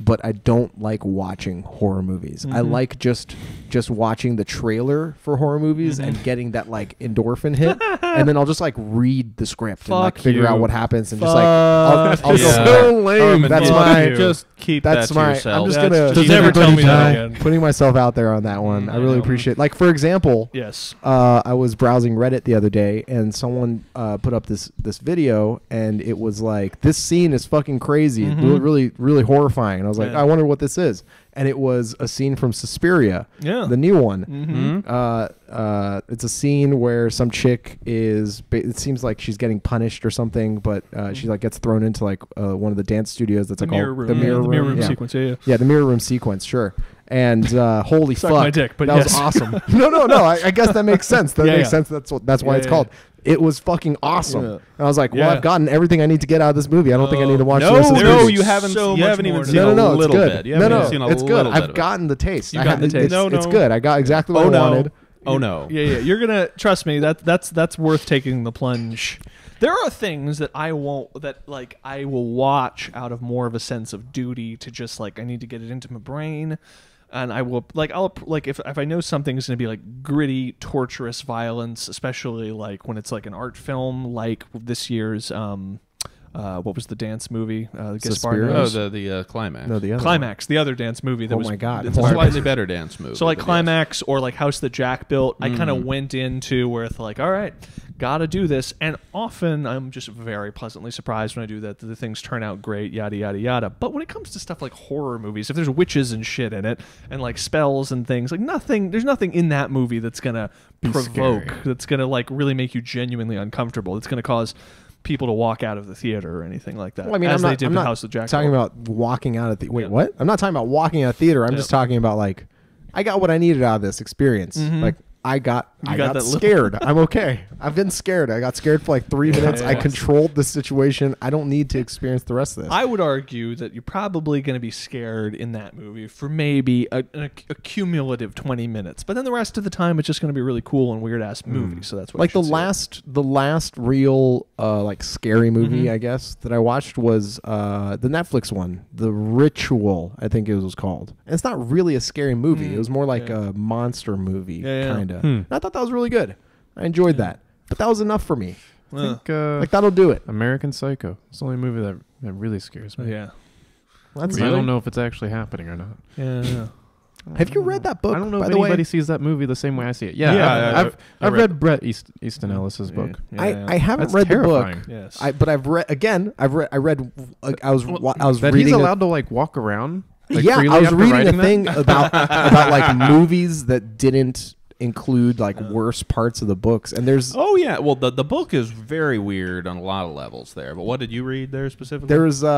S1: But I don't like watching horror movies. I
S4: Mhm.
S1: like just just watching the trailer for horror movies
S4: Mhm.
S1: and getting that like endorphin hit, and then I'll just like read the script and like figure
S4: you.
S1: out what happens and just like I'll,
S4: Fuck
S1: I'll
S4: you.
S1: go
S3: Yeah.
S1: so
S3: Herman,
S1: That's
S3: fuck
S1: my
S3: you. just keep
S1: that's
S3: that to
S1: my.
S3: yourself.
S1: I'm just
S4: That's
S1: gonna
S4: just- Does
S1: putting
S4: everybody
S1: myself-
S4: again?
S1: Putting myself out there on that one.
S4: Mm,
S1: I really
S4: I know.
S1: appreciate. Like for example,
S4: Yes.
S1: uh, I was browsing Reddit the other day, and someone uh, put up this this video, and it was like this scene is fucking crazy,
S4: Mhm.
S1: really, really, really horrifying. And I was like,
S4: Yeah.
S1: I wonder what this is, and it was a scene from Suspiria,
S4: Yeah.
S1: the new one.
S4: Mhm.
S1: Uh, uh, it's a scene where some chick is. It seems like she's getting punished or something, but uh, she like gets thrown into like uh, one of the dance studios. That's
S4: The
S1: like
S4: mirror
S1: all,
S4: room.
S1: the mirror
S4: the mirror
S1: room.
S4: room
S1: yeah.
S4: sequence. Yeah. yeah.
S1: Yeah, the mirror room sequence, sure. And uh, holy
S4: Suck
S1: fuck,
S4: my dick, but
S1: that
S4: yes.
S1: was awesome. no, no, no. I, I guess that makes sense. That
S4: Yeah,
S1: makes
S4: yeah.
S1: sense. That's what. That's why
S4: Yeah,
S1: it's
S4: yeah,
S1: called. It was fucking awesome.
S4: Yeah.
S1: And I was like, well,
S4: Yeah.
S1: I've gotten everything I need to get out of this movie. I don't think I need to watch
S3: no,
S1: the rest of this
S3: no,
S1: movie.
S3: you haven't.
S4: So
S3: you
S4: much
S3: haven't even
S4: more to
S3: seen
S1: no, no,
S3: a
S1: no, it's
S3: little
S1: good.
S3: bit. You
S1: no,
S3: haven't
S1: no,
S3: even seen a
S1: it's good.
S3: little bit
S1: I've
S3: it.
S1: gotten the taste.
S4: You
S1: I
S4: got
S1: had-
S4: the taste.
S1: It's,
S4: No,
S1: it's
S4: no.
S1: good. I got exactly what
S3: Oh
S1: I
S3: no.
S1: wanted.
S3: Oh no.
S4: Yeah, yeah. You're gonna trust me. That that's that's worth taking the plunge. There are things that I won't that like I will watch out of more of a sense of duty to just like I need to get it into my brain, and I will like I'll like if if I know something is gonna be like gritty, torturous violence, especially like when it's like an art film like this year's um uh, what was the dance movie? Uh, Gaspar
S1: Suspiria?
S3: Oh, the the uh, climax.
S1: No, the other
S4: Climax, the other dance movie. That
S1: Oh
S4: was,
S1: my God.
S4: it's
S3: It's a
S1: Why-
S3: slightly better dance movie.
S4: So like
S3: but yes.
S4: climax or like House That Jack Built, I kind of
S3: Mm.
S4: went into where it's like, all right, gotta do this. And often I'm just very pleasantly surprised when I do that. that The things turn out great, yada yada yada. But when it comes to stuff like horror movies, if there's witches and shit in it, and like spells and things, like nothing, there's nothing in that movie that's gonna provoke,
S2: scary.
S4: that's gonna like really make you genuinely uncomfortable. It's gonna cause people to walk out of the theater or anything like that.
S1: Well, I mean,
S4: as
S1: I'm
S4: they
S1: not,
S4: did
S1: I'm not
S4: House of Jack.
S1: talking about walking out of the. Wait,
S4: Yeah.
S1: what? I'm not talking about walking out of theater. I'm
S4: Yeah.
S1: just talking about like, I got what I needed out of this experience.
S4: Mhm.
S1: Like, I got,
S4: You
S1: I
S4: got
S1: got, scared. I'm okay. I've been scared. I got scared for like three minutes. I
S4: Yeah.
S1: controlled the situation. I don't need to experience the rest of this.
S4: I would argue that you're probably going to be scared in that movie for maybe a, a, a cumulative 20 minutes, but then the rest of the time it's just going to be really cool and weird ass movie. So that's what I
S1: Hmm. like the last the last real uh like scary movie
S4: Mhm.
S1: i guess that i watched was uh the netflix one the ritual i think it was called and it's not really a scary movie
S4: Mm,
S1: it was more like a monster movie kind of
S2: Hmm.
S1: i thought that was really good i enjoyed that but that was enough for me
S2: I think uh,
S1: like that'll do it
S2: American Psycho. It's the only movie that, that really scares me.
S4: yeah,
S1: That's
S2: I don't know if it's actually happening or not.
S4: yeah, yeah.
S1: have you read that book
S2: I don't know
S1: by
S2: if
S1: the way?
S2: anybody sees that movie the same way I see it. Yeah,
S3: Yeah,
S2: I've,
S3: I-
S2: I've,
S3: I
S2: I've
S3: read-
S2: read, Bret East, Easton Ellis's book.
S4: Yeah,
S1: I,
S4: yeah.
S1: I haven't
S2: That's
S1: read
S2: terrifying.
S1: the book
S4: yes,
S1: I, but I've read again. I've read. I read. like, I was. wa- I was
S2: That
S1: reading.
S2: he's
S1: a-
S2: allowed to like walk around. Like,
S1: yeah,
S2: freely
S1: I was
S2: after
S1: reading a
S2: writing that?
S1: thing about about like movies that didn't include like worse parts of the books, and there's
S3: Oh yeah, well the the book is very weird on a lot of levels there. But what did you read there specifically?
S1: there was uh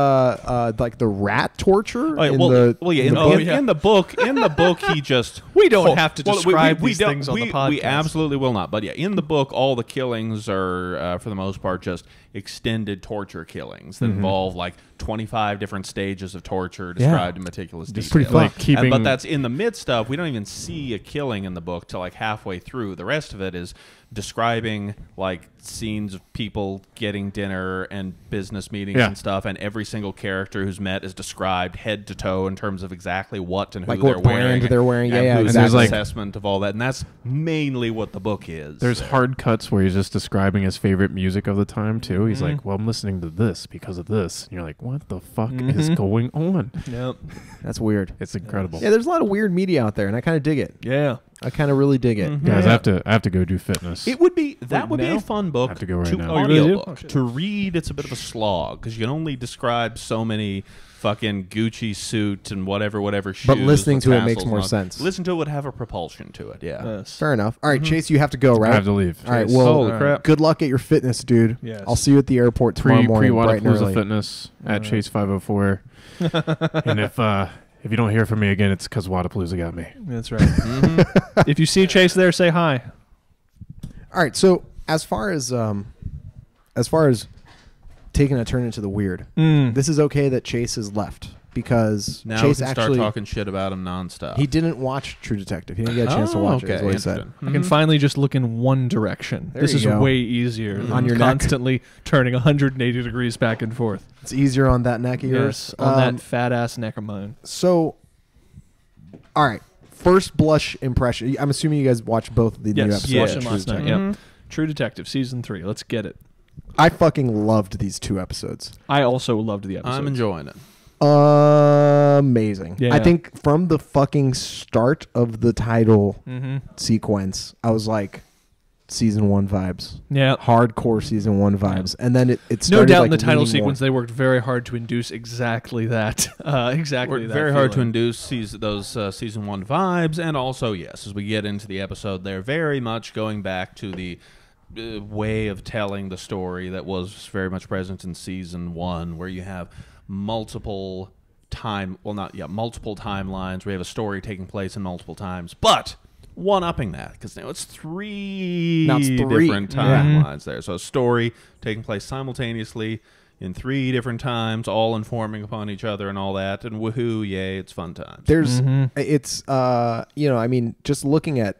S1: uh like the rat torture
S3: Oh, yeah,
S1: in
S3: well,
S1: the
S3: well, yeah,
S1: in the
S3: in-
S1: book.
S3: in the book, in the book, he just
S4: We don't
S3: Oh,
S4: have to
S3: well, we-
S4: describe
S3: we, we
S4: these
S3: don't-
S4: things on the
S3: we, We absolutely will not. But yeah, in the book, all the killings are, uh, for the most part, just extended torture killings that
S1: Mm-hmm.
S3: involve like twenty five different stages of torture described in meticulous detail.
S1: pretty fun.
S2: Like
S3: And- but that's in the midst of. We don't even see a killing in the book till like halfway through. The rest of it is describing like scenes of people getting dinner and business meetings
S2: Yeah.
S3: and stuff, and every single character who's met is described head to toe in terms of exactly what and who
S1: Like
S3: they're
S1: what brand
S3: wearing,
S1: they're wearing. Yeah,
S3: and
S1: yeah,
S2: exactly. there's, like-
S3: assessment of all that, and that's mainly what the book is.
S2: There's hard cuts where he's just describing his favorite music of the time too. He's
S1: Mm-hmm.
S2: like, "Well, I'm listening to this because of this." And you're like, "What the fuck
S1: Mm-hmm.
S2: is going on?"
S4: Yep.
S1: That's weird.
S2: It's incredible.
S1: Yeah, there's a lot of weird media out there, and I kind of dig it.
S4: Yeah.
S1: I kind of really dig it.
S3: Mhm.
S2: Guys,
S4: Yeah.
S2: I have to I have to go do fitness.
S3: It would be that
S4: Wait,
S3: would be
S4: now?
S3: a fun book
S2: I have to go right
S3: to
S2: now.
S4: Oh, you really do?
S3: audiobook.
S4: Oh, shit.
S3: to read, it's a bit of a slog because you can only describe so many fucking Gucci suit and whatever, whatever shoes.
S1: But listening
S3: with
S1: to it makes
S3: tassels
S1: more
S3: and all-
S1: sense.
S3: Listen to it would have a propulsion to it. Yeah.
S4: Yes.
S1: Fair enough. All right, Chase, you have to go, right?
S2: I have to leave.
S1: All right.
S2: Chase.
S1: Well,
S3: Holy crap.
S1: good luck at your fitness, dude.
S4: Yes.
S1: I'll see you at the airport tomorrow
S2: pre
S1: morning,
S2: pre
S1: bright and
S2: Wodapalooza
S1: early.
S2: Fitness at
S4: Alright.
S2: Chase 504. and if uh if you don't hear from me again, it's because Wodapalooza got me.
S4: That's right.
S3: Mhm.
S4: if you see Chase there, say hi.
S1: All right. So as far as um, as far as taking a turn into the weird,
S4: Mm.
S1: this is okay that Chase is left because
S3: Now
S1: Chase
S3: we can start
S1: actually
S3: talking shit about him nonstop.
S1: he didn't watch True Detective. He didn't get a chance to
S3: Oh,
S1: watch it.
S3: okay,
S1: Is what he said.
S3: interesting.
S4: I can finally just look in one direction.
S1: There
S4: this is
S1: go.
S4: way easier than
S1: On your neck.
S4: constantly turning 180 degrees back and forth.
S1: It's easier on that neck of yours.
S4: Yes, on
S1: Um,
S4: that fat ass neck of mine.
S1: So, all right. First blush impression. I'm assuming you guys watched both of the new
S4: Yes,
S1: episodes.
S4: watched
S1: of
S4: them
S1: True
S4: last night.
S1: Detective.
S4: Yep.
S3: Mhm.
S4: True Detective season three. Let's get it.
S1: I fucking loved these two episodes.
S4: I also loved the episode.
S3: I'm enjoying it.
S1: Amazing.
S4: Yeah.
S1: I think from the fucking start of the title
S4: Mm-hmm.
S1: sequence, I was like, season one vibes,
S4: Yeah.
S1: hardcore season one vibes, and then it it
S4: No doubt
S1: like,
S4: in the title
S1: leaning more-
S4: sequence, they worked very hard to induce exactly that. Uh, exactly
S3: Worked
S4: that.
S3: very hard to induce season, those uh, season one vibes, and also yes, as we get into the episode, they're very much going back to the uh, way of telling the story that was very much present in season one, where you have multiple time, well, not yeah, multiple timelines. we have a story taking place in multiple times, but one upping that because now it's three,
S1: Now it's three.
S3: different
S1: Yeah.
S3: timelines there. So a story taking place simultaneously in three different times, all informing upon each other and all that. And woohoo, yay, it's fun times.
S1: There's
S4: Mhm.
S1: it's uh you know I mean just looking at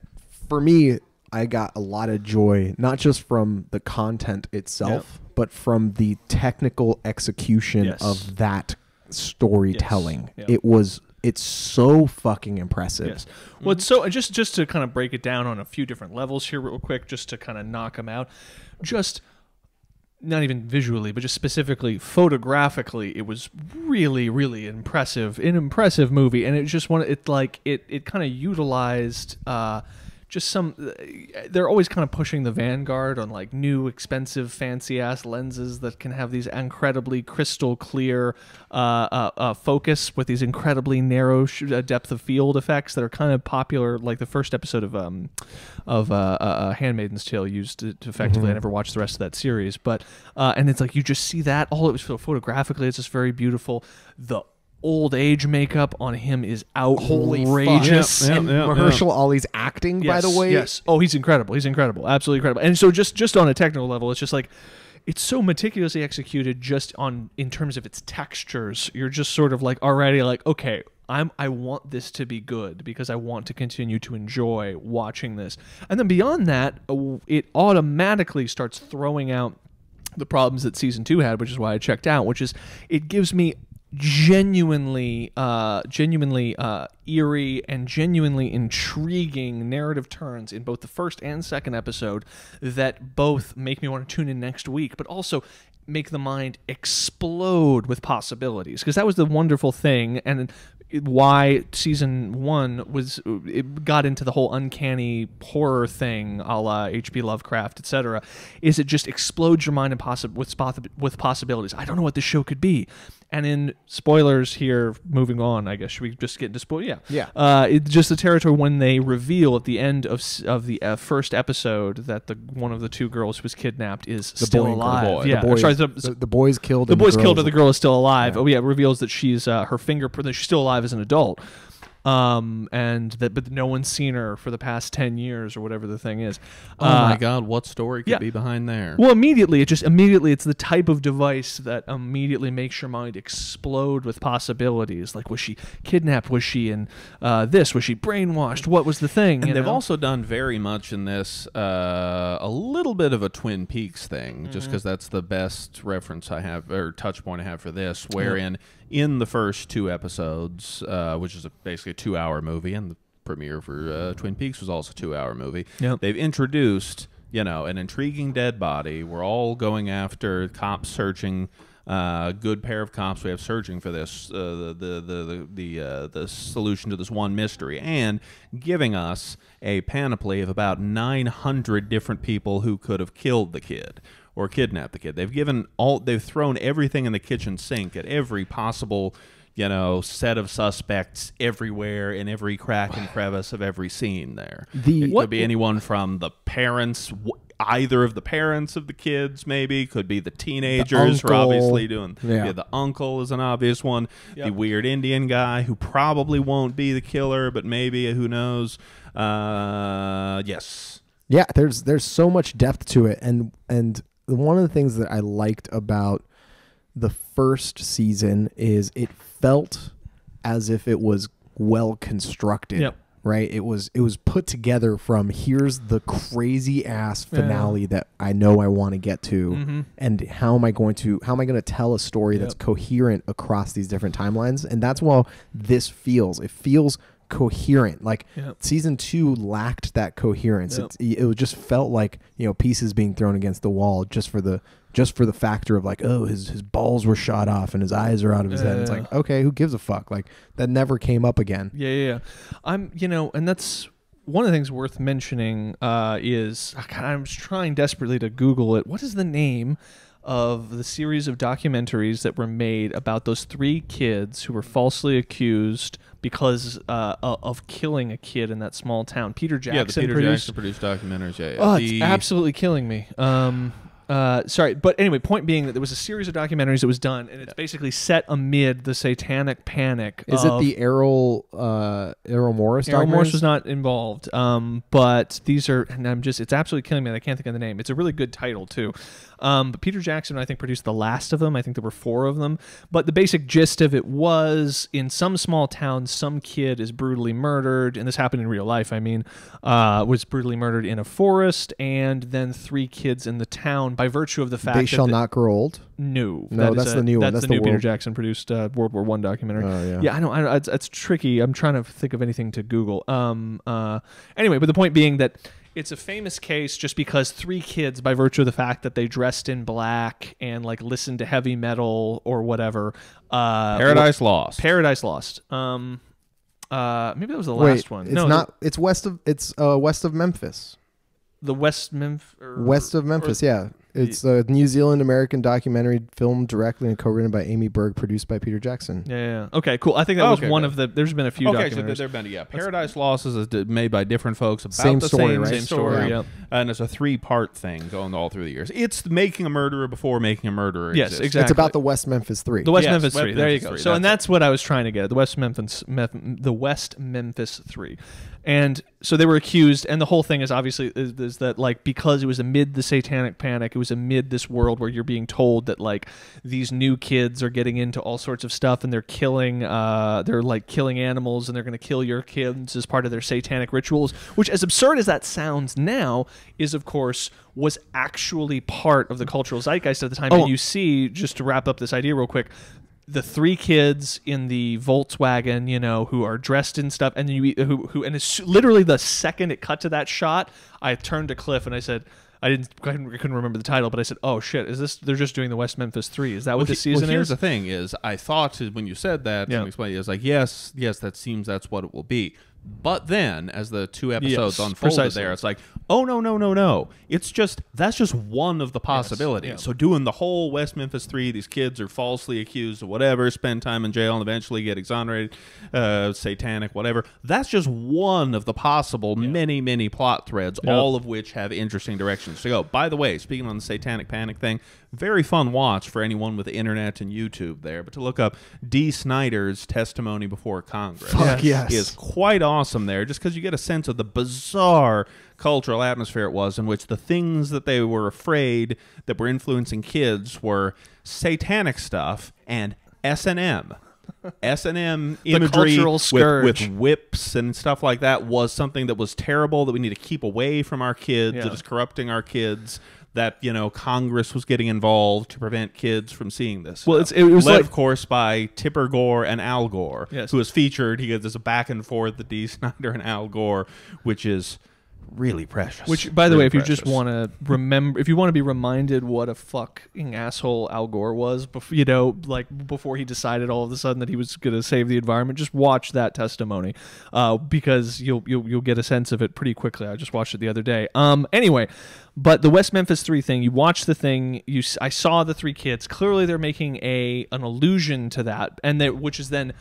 S1: for me I got a lot of joy not just from the content itself but from the technical execution
S4: Yes.
S1: of that storytelling.
S4: Yes. Yeah.
S1: It was it's so fucking impressive.
S4: Yes. Well, it's so just just to kind of break it down on a few different levels here, real quick, just to kind of knock them out. Just not even visually, but just specifically photographically, it was really, really impressive. An impressive movie, and it just one. It like it it kind of utilized. Uh, just some they're always kind of pushing the vanguard on like new expensive fancy ass lenses that can have these incredibly crystal clear uh, uh, uh, focus with these incredibly narrow sh- uh, depth of field effects that are kind of popular like the first episode of um of uh, uh, handmaiden's tale used it effectively i never watched the rest of that series but uh, and it's like you just see that all it was photographically it's just very beautiful. The old age makeup on him is
S1: Holy fuck.
S4: outrageous
S3: Yeah,
S1: and
S3: yeah, yeah.
S1: Mahershala Ali's acting, by the
S4: Yes,
S1: way,
S4: Yes. Oh, he's incredible. He's incredible. Absolutely incredible. And so just just on a technical level, it's just like it's so meticulously executed just on in terms of its textures. You're just sort of like already like, okay, I'm I want this to be good because I want to continue to enjoy watching this. And then beyond that, uh, it automatically starts throwing out the problems that season two had, which is why I checked out, which is it gives me genuinely uh genuinely uh eerie and genuinely intriguing narrative turns in both the first and second episode that both make me want to tune in next week but also make the mind explode with possibilities because that was the wonderful thing and why season one was it got into the whole uncanny horror thing a la hp lovecraft etc is it just explodes your mind and with, with possibilities. I don't know what this show could be and in spoilers here moving on i guess should we just get into spoil yeah
S1: Yeah.
S4: uh, it's just the territory when they reveal at the end of of the uh, first episode that the one of the two girls who was kidnapped is still
S1: boy
S4: alive
S3: The boy.
S4: yeah
S1: the boys,
S4: sorry the,
S1: the, the boys killed.
S4: the boy's killed, but the girl is still alive. Oh yeah, it reveals that she's uh, her fingerprint. That she's still alive as an adult, um, and that but no one's seen her for the past ten years or whatever the thing is.
S3: Oh
S4: Uh,
S3: my God, what story could
S4: yeah.
S3: be behind there?
S4: Well, immediately it just immediately it's the type of device that immediately makes your mind explode with possibilities. Like, was she kidnapped? Was she in uh, this? Was she brainwashed? What was the thing?
S3: And they've
S4: know?
S3: also done very much in this uh, a little bit of a Twin Peaks thing,
S4: Mm-hmm.
S3: just because that's the best reference I have or touch point I have for this. Wherein in the first two episodes, uh, which is a, basically a two-hour movie, and the premiere for uh, Twin Peaks was also a two-hour movie.
S4: Yep.
S3: They've introduced you know an intriguing dead body. We're all going after cops searching. Uh, good pair of cops we have searching for this uh, the the the the the, uh, the solution to this one mystery and giving us a panoply of about 900 different people who could have killed the kid or kidnapped the kid. They've given all they've thrown everything in the kitchen sink at every possible you know set of suspects everywhere in every crack and crevice of every scene there.
S1: The-
S3: it
S1: What-
S3: could be anyone from the parents either of the parents of the kids maybe could be the teenagers who are obviously doing
S1: Yeah.
S3: yeah the uncle is an obvious one the weird indian guy who probably won't be the killer but maybe who knows uh yes
S1: Yeah, there's there's so much depth to it, and and one of the things that I liked about the first season is it felt as if it was well constructed.
S4: Yep.
S1: Right. It was it was put together from here's the crazy ass
S4: Yeah.
S1: finale that I know I want to get to,
S4: Mhm.
S1: and how am I going to how am I going to tell a story that's coherent across these different timelines? And that's how this feels. It feels coherent. Like
S4: Yep.
S1: season two lacked that coherence.
S4: Yep.
S1: It, it just felt like you know pieces being thrown against the wall just for the just for the factor of like oh his his balls were shot off and his eyes are out of his head. It's
S4: Yeah.
S1: like okay, who gives a fuck? Like that never came up again.
S4: Yeah, yeah, yeah. I'm, you know, and that's one of the things worth mentioning uh, is I'm trying desperately to Google it. What is the name of the series of documentaries that were made about those three kids who were falsely accused because uh, of killing a kid in that small town? Peter Jackson
S3: yeah the peter
S4: produced.
S3: jackson produced documentaries yeah, yeah.
S4: Oh,
S3: The-
S4: it's absolutely killing me. Um, uh, sorry, but anyway, point being that there was a series of documentaries that was done, and it's basically set amid the satanic panic.
S1: Is
S4: of-
S1: it the Errol uh, Errol Morris?
S4: Errol Morris was not involved. Um, but these are, and I'm just, it's absolutely killing me. I can't think of the name. It's a really good title too. Um, but Peter Jackson, I think, produced the last of them. I think there were four of them. But the basic gist of it was in some small town, some kid is brutally murdered, and this happened in real life. I mean, uh, was brutally murdered in a forest, and then three kids in the town, by virtue of the fact
S1: They shall
S4: the-
S1: not grow old.
S4: no,
S1: No,
S4: that
S1: that's
S4: a-
S1: the new one.
S4: That's,
S1: That's
S4: the, new Peter Jackson produced uh, World War One documentary.
S1: Oh, yeah.
S4: yeah, I know. I know it's, it's tricky. I'm trying to think of anything to Google. Um. Uh. Anyway, but the point being that it's a famous case just because three kids, by virtue of the fact that they dressed in black and like listened to heavy metal or whatever, uh,
S3: Paradise Lost.
S4: Paradise Lost. Um, uh, maybe that was the
S1: Wait,
S4: last one.
S1: it's
S4: no,
S1: not. It's west of. It's uh, west of Memphis.
S4: the, the West Memphis.
S1: West of Memphis, yeah. It's a New Zealand American documentary film directly and co-written by Amy Berg, produced by Peter Jackson.
S4: Yeah, yeah, yeah. Okay, cool. I think that oh, was
S3: Okay,
S4: one
S3: good.
S4: of the. There's been a few
S3: okay, so there been yeah. Paradise Lost is d- made by different folks about
S1: Same
S3: the
S1: story,
S3: same,
S1: right?
S3: same story,
S4: Story, yep.
S3: and it's a three-part thing going all through the years. It's making a murderer before making a murderer.
S4: Yes,
S3: exists.
S4: exactly.
S1: It's about the West Memphis Three.
S4: The West
S3: Yes,
S4: Memphis
S3: West
S4: Three. There you go.
S3: Three,
S4: So, and
S3: that's
S4: that's what I was trying to get. The West Memphis, the West Memphis Three, and so they were accused. And the whole thing is obviously is, is that like because it was amid the Satanic Panic, it was amid this world where you're being told that like these new kids are getting into all sorts of stuff and they're killing, uh, they're like killing animals and they're going to kill your kids as part of their satanic rituals. Which, as absurd as that sounds now, is of course was actually part of the cultural zeitgeist at the time.
S1: Oh.
S4: And you see, just to wrap up this idea real quick, the three kids in the Volkswagen, you know, who are dressed in stuff, and you who who and it's literally the second it cut to that shot, I turned to Cliff and I said. I didn't. I couldn't remember the title, but I said, "Oh shit! Is this? They're just doing the West Memphis Three? Is that what
S3: Well,
S4: this season
S3: well, here's
S4: is?"
S3: the thing: is I thought when you said that
S4: Yeah.
S3: explained it, I was like, yes, yes, that seems that's what it will be. But then, as the two episodes
S4: Yes,
S3: unfolded,
S4: precisely.
S3: there, it's like, oh no, no, no, no! It's just that's just one of the possibilities.
S4: yeah.
S3: So doing the whole West Memphis Three, these kids are falsely accused of whatever, spend time in jail, and eventually get exonerated, uh, satanic, whatever. That's just one of the possible many, many plot threads,
S4: Yep.
S3: all of which have interesting directions to go. By the way, speaking on the satanic panic thing, very fun watch for anyone with the internet and YouTube there. But to look up Dee Snider's testimony before Congress
S1: Fuck yes.
S3: is quite awesome there, just because you get a sense of the bizarre cultural atmosphere it was in which the things that they were afraid that were influencing kids were satanic stuff and S&M. S&M imagery with, with whips and stuff like that was something that was terrible that we need to keep away from our kids
S4: Yeah.
S3: that is corrupting our kids that you know Congress was getting involved to prevent kids from seeing this.
S4: Well, it's- it was
S3: led,
S4: like-
S3: of course, by Tipper Gore and Al Gore,
S4: Yes.
S3: who was featured. He there's a back and forth with D. Snyder and Al Gore, which is really precious.
S4: Which, by the
S3: Really
S4: way, if you just want to remember, if you want to be reminded what a fucking asshole Al Gore was, before, you know, like before he decided all of a sudden that he was going to save the environment, just watch that testimony, uh, because you'll you'll you'll get a sense of it pretty quickly. I just watched it the other day. Um, anyway, but the West Memphis Three thing, you watch the thing. You, s- I saw the three kids. Clearly, they're making a an allusion to that, and that which is then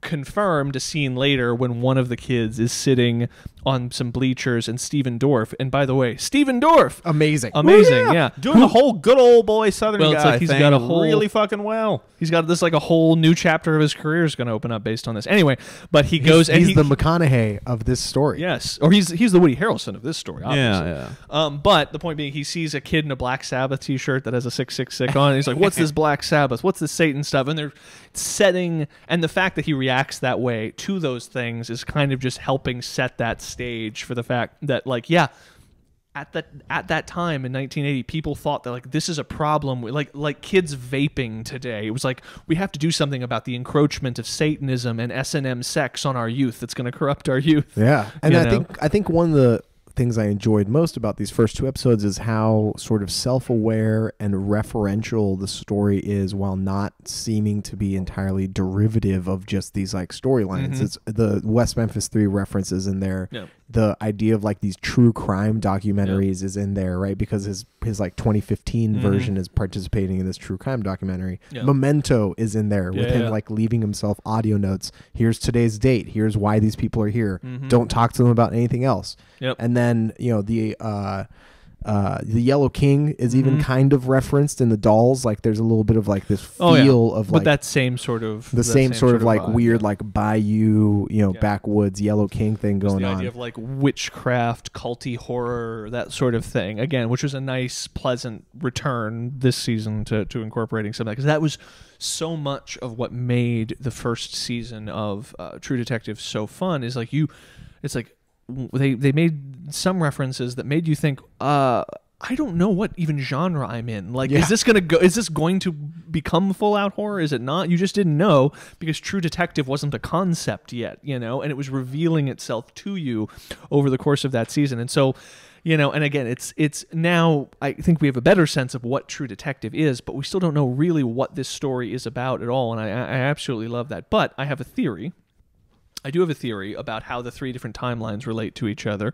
S4: confirmed a scene later when one of the kids is sitting on some bleachers and Stephen Dorff. And by the way, Stephen Dorff,
S1: Amazing.
S4: amazing, yeah.
S3: doing the whole good old boy Southern
S4: Well, it's
S3: guy
S4: like he's
S3: thing
S4: got a whole-
S3: really fucking well.
S4: He's got this like a whole new chapter of his career is going to open up based on this. Anyway, but he goes
S1: he's
S4: and
S1: he's
S4: he,
S1: the McConaughey of this story.
S4: yes, or he's he's the Woody Harrelson of this story. Obviously.
S3: Yeah,
S4: Um, but the point being, he sees a kid in a Black Sabbath T-shirt that has a six six six on. And he's like, "What's this Black Sabbath? What's this Satan stuff?" And they're setting, and the fact that he reacts that way to those things is kind of just helping set that stage for the fact that, like, yeah, at that at that time in 1980 people thought that like this is a problem like like kids vaping today. It was like we have to do something about the encroachment of satanism and s&m sex on our youth that's going to corrupt our youth.
S1: Yeah, and
S4: You
S1: I
S4: know?
S1: think I think one of the things I enjoyed most about these first two episodes is how sort of self-aware and referential the story is, while not seeming to be entirely derivative of just these like storylines.
S4: Mhm.
S1: It's the West Memphis Three references in there.
S4: Yeah.
S1: The idea of like these true crime documentaries is in there, right? Because his his like 2015
S4: Mhm.
S1: version is participating in this true crime documentary.
S4: Yeah.
S1: Memento is in there with him
S4: yeah.
S1: like leaving himself audio notes. Here's today's date. Here's why these people are here.
S4: Mhm.
S1: Don't talk to them about anything else.
S4: Yep.
S1: And then you know the uh, uh, the Yellow King is even
S4: Mhm.
S1: kind of referenced in the dolls. Like there's a little bit of like this feel
S4: Oh, yeah.
S1: of
S4: but
S1: like
S4: that same sort of
S1: the
S4: that
S1: same, sort of like
S4: vibe,
S1: weird
S4: yeah.
S1: like bayou, you know,
S4: Yeah.
S1: backwoods Yellow King thing going
S4: the
S1: on.
S4: idea of like witchcraft, culty horror, that sort of thing. Again, which was a nice, pleasant return this season to, to incorporating some of that because that was so much of what made the first season of uh, True Detective so fun. Is like you, it's like they they made some references that made you think, uh. I don't know what even genre I'm in. Like,
S1: Yeah.
S4: is this gonna go? Is this going to become full out horror? Is it not? You just didn't know because True Detective wasn't a concept yet, you know, and it was revealing itself to you over the course of that season. And so, you know and again it's it's now i think we have a better sense of what true detective is but we still don't know really what this story is about at all and i, I absolutely love that but i have a theory I do have a theory about how the three different timelines relate to each other,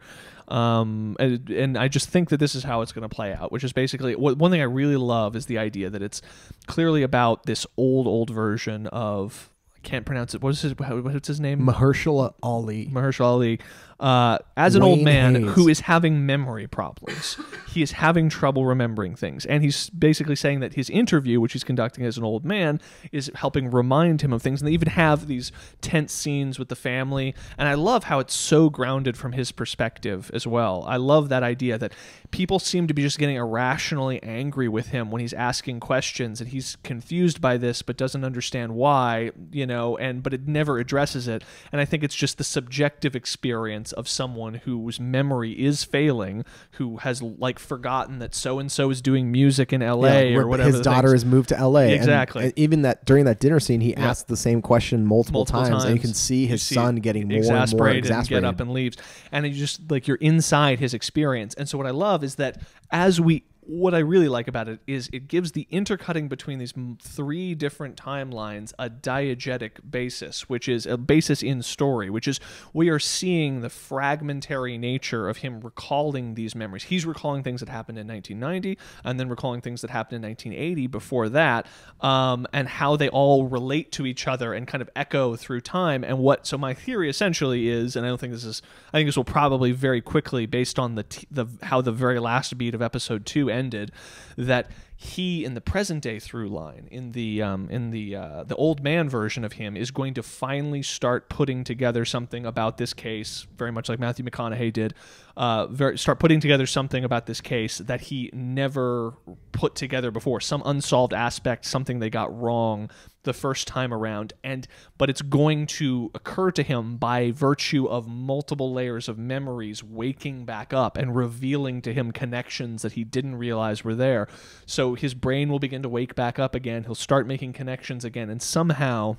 S4: um, and, and I just think that this is how it's going to play out. Which is basically wh- one thing I really love is the idea that it's clearly about this old, old version of I can't pronounce it. What is his what's his name?
S1: Mahershala Ali.
S4: Mahershala Ali, uh, as an old man
S1: Hays.
S4: who is having memory problems. he is having trouble remembering things. And he's basically saying that his interview, which he's conducting as an old man, is helping remind him of things. And they even have these tense scenes with the family. And I love how it's so grounded from his perspective as well. I love that idea that people seem to be just getting irrationally angry with him when he's asking questions and he's confused by this but doesn't understand why, you know, and but it never addresses it. And I think it's just the subjective experience of someone whose memory is failing, who has like forgotten that so and so is doing music in LA
S1: Yeah,
S4: or whatever.
S1: His daughter
S4: things-
S1: has moved to L.A.
S4: Exactly.
S1: And, even that during that dinner scene, he asked the same question multiple,
S4: multiple
S1: times, and you can see his
S4: see
S1: son getting more and more
S4: exasperated
S1: exasperated.
S4: get up and leaves and you just like you're inside his experience and so what i love is that as we what I really like about it is it gives the intercutting between these three different timelines a diegetic basis, which is a basis in story, which is we are seeing the fragmentary nature of him recalling these memories. He's recalling things that happened in 1990 and then recalling things that happened in 1980 before that, um, and how they all relate to each other and kind of echo through time. And what, so my theory essentially is, and I don't think this is, I think this will probably very quickly, based on the, the how the very last beat of episode two ended, that he in the present day through line in the um, in the uh, the old man version of him is going to finally start putting together something about this case very much like Matthew McConaughey did uh, very, start putting together something about this case that he never put together before. Some unsolved aspect something they got wrong the first time around and but it's going to occur to him by virtue of multiple layers of memories waking back up and revealing to him connections that he didn't realize were there. So his brain will begin to wake back up again he'll start making connections again and somehow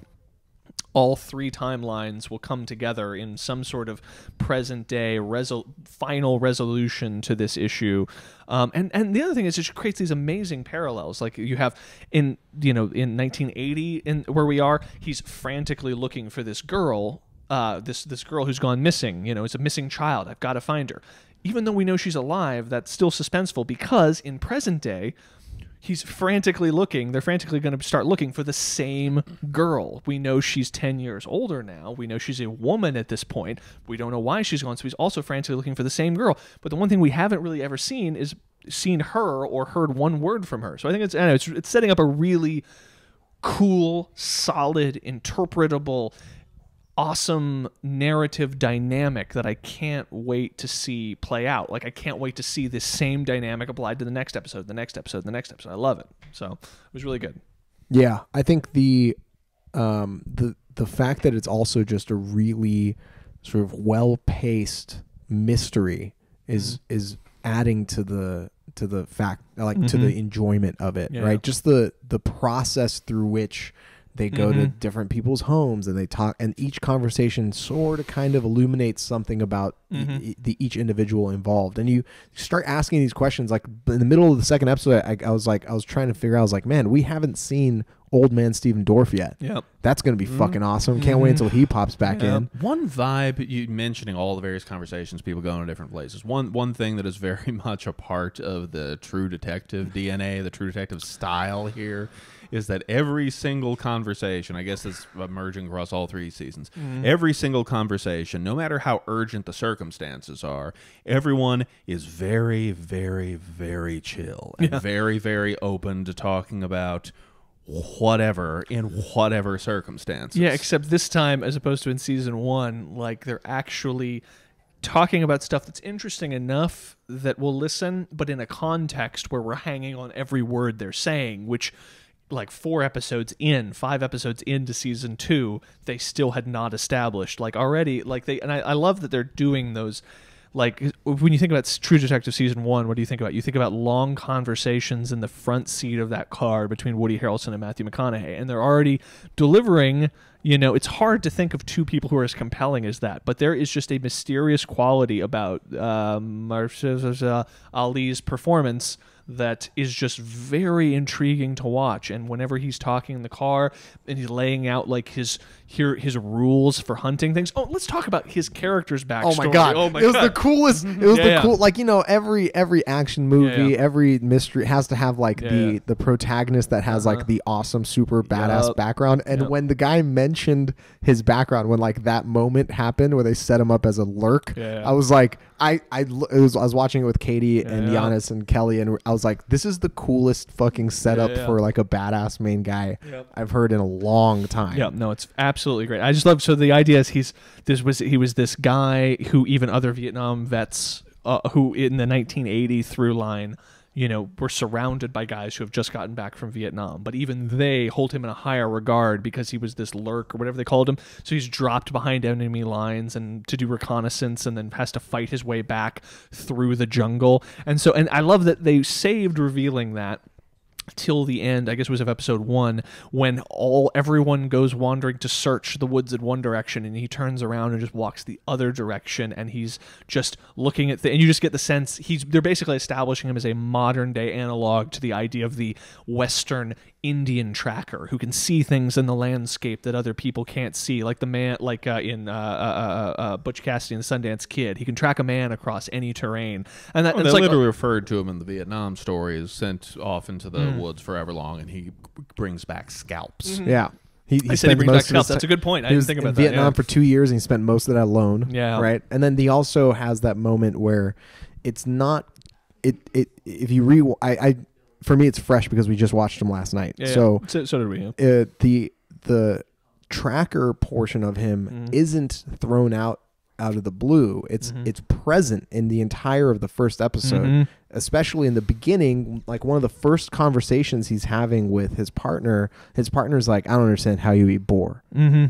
S4: all three timelines will come together in some sort of present day resol- final resolution to this issue. Um, and and the other thing is it creates these amazing parallels. Like you have in you know in 1980 in where we are, he's frantically looking for this girl, uh, this this girl who's gone missing. You know, it's a missing child. I've got to find her. Even though we know she's alive, that's still suspenseful because in present day, he's frantically looking they're frantically going to start looking for the same girl. We know she's 10 years older now. We know she's a woman at this point. We don't know why she's gone so he's also frantically looking for the same girl. But the one thing we haven't really ever seen is seen her or heard one word from her. So i think it's I know, it's, it's setting up a really cool solid interpretable awesome narrative dynamic that I can't wait to see play out. Like I can't wait to see this same dynamic applied to the next episode, the next episode, the next episode. I love it. So it was really good.
S1: Yeah, I think the um the the fact that it's also just a really sort of well paced mystery is
S4: Mm-hmm.
S1: is adding to the to the fact like to the enjoyment of it,
S4: Yeah.
S1: right? Just the the process through which they go to
S4: Mhm.
S1: different people's homes and they talk and each conversation sort of kind of illuminates something about
S4: Mhm.
S1: e- the each individual involved and you start asking these questions like in the middle of the second episode I, I was like i was trying to figure out i was like man we haven't seen old man Stephen Dorff yet
S4: Yeah.
S1: that's gonna be fucking awesome can't wait until he pops back
S4: Yeah.
S1: in
S3: One vibe you mentioning all the various conversations, people going to different places. One one thing that is very much a part of the True Detective DNA, the True Detective style here, is that every single conversation, I guess it's emerging across all three seasons. Mm-hmm. Every single conversation, no matter how urgent the circumstances are, everyone is very, very, very chill and very, very open to talking about whatever in whatever circumstances.
S4: Yeah, except this time, as opposed to in season one, like they're actually talking about stuff that's interesting enough that we'll listen, but in a context where we're hanging on every word they're saying, which like four episodes in, five episodes into season two, they still had not established. Like already, like they and I, I love that they're doing those like when you think about True Detective season one, what do you think about? You think about long conversations in the front seat of that car between Woody Harrelson and Matthew McConaughey, and they're already delivering You know, it's hard to think of two people who are as compelling as that, but there is just a mysterious quality about um, Ali's performance that is just very intriguing to watch. And whenever he's talking in the car and he's laying out like his here his rules for hunting things. Oh, let's talk about his character's backstory.
S1: Oh my god!
S4: Oh my
S1: it was
S4: god!
S1: the coolest. It was
S4: Yeah,
S1: the
S4: yeah.
S1: cool. Like you know, every every action movie,
S4: Yeah.
S1: every mystery has to have like the the protagonist that has
S4: Uh-huh.
S1: like the awesome, super badass
S4: Yup.
S1: background. And
S4: Yup.
S1: when the guy mentioned his background, when like that moment happened where they set him up as a
S4: LRRP.
S1: I was like, I it was I was watching it with Katie and
S4: Yeah.
S1: Giannis and Kelly, and I was like, this is the coolest fucking setup for like a badass main guy
S4: Yep.
S1: I've heard in a long time.
S4: Yeah, no, it's absolutely great. I just love. So the idea is he's this was he was this guy who even other Vietnam vets uh, who in the 1980 through line, you know, were surrounded by guys who have just gotten back from Vietnam, but even they hold him in a higher regard because he was this LRRP or whatever they called him. So he's dropped behind enemy lines and to do reconnaissance, and then has to fight his way back through the jungle. And so, and I love that they saved revealing that till the end i guess it was of episode one when all everyone goes wandering to search the woods in one direction and he turns around and just walks the other direction and he's just looking at the and you just get the sense he's they're basically establishing him as a modern day analog to the idea of the western indian tracker who can see things in the landscape that other people can't see like the man like uh, in uh, uh, uh, uh, butch cassidy and the sundance kid he can track a man across any terrain and that
S3: Oh,
S4: and
S3: they
S4: it's like
S3: literally referred to him in the Vietnam stories, sent off into the
S4: Mm.
S3: woods forever long, and he brings back scalps.
S1: Yeah. He, he
S4: I said he
S1: spent
S4: brings
S1: most
S4: back
S1: of his
S4: scalps.
S1: ti-
S4: That's a good point. I didn't
S1: was
S4: think
S1: in
S4: about that,
S1: Vietnam
S4: yeah.
S1: for two years and he spent most of that alone.
S4: Yeah.
S1: Right. And then he also has that moment where it's not it it if you re I, I for me it's fresh because we just watched him last night.
S4: Yeah, yeah.
S1: so
S4: so so did we. yeah.
S1: uh, the the tracker portion of him
S4: Mhm.
S1: isn't thrown out out of the blue. It's
S4: Mhm.
S1: it's present in the entire of the first episode
S4: Mhm.
S1: especially in the beginning, like one of the first conversations he's having with his partner, his partner's like, I don't understand how you eat boar.
S4: Mm-hmm.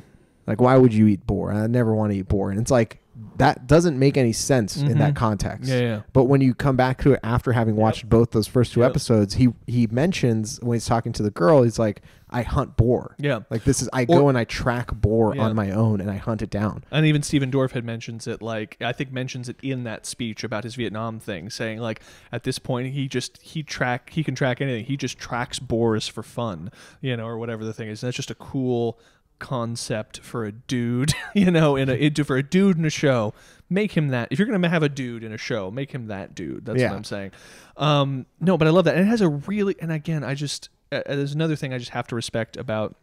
S1: Like, why would you eat boar? I never want to eat boar. And it's like, that doesn't make any sense in that
S4: Mhm.
S1: context.
S4: Yeah, yeah.
S1: But when you come back to it after having watched both those first two
S4: Yep.
S1: episodes, he he mentions when he's talking to the girl, he's like, I hunt boar.
S4: Yeah.
S1: Like this is I
S4: Or-
S1: go and I track boar
S4: Yeah.
S1: on my own and I hunt it down.
S4: And even Stephen Dorff had mentions it, like I think mentions it in that speech about his Vietnam thing, saying like at this point he just he track he can track anything. He just tracks boars for fun, you know, or whatever the thing is. And that's just a cool concept for a dude, you know, in a it, for a dude in a show. Make him that. If you're gonna have a dude in a show, make him that dude. That's
S1: Yeah.
S4: what I'm saying. Um, no, but I love that, and it has a really. And again, I just uh, there's another thing I just have to respect about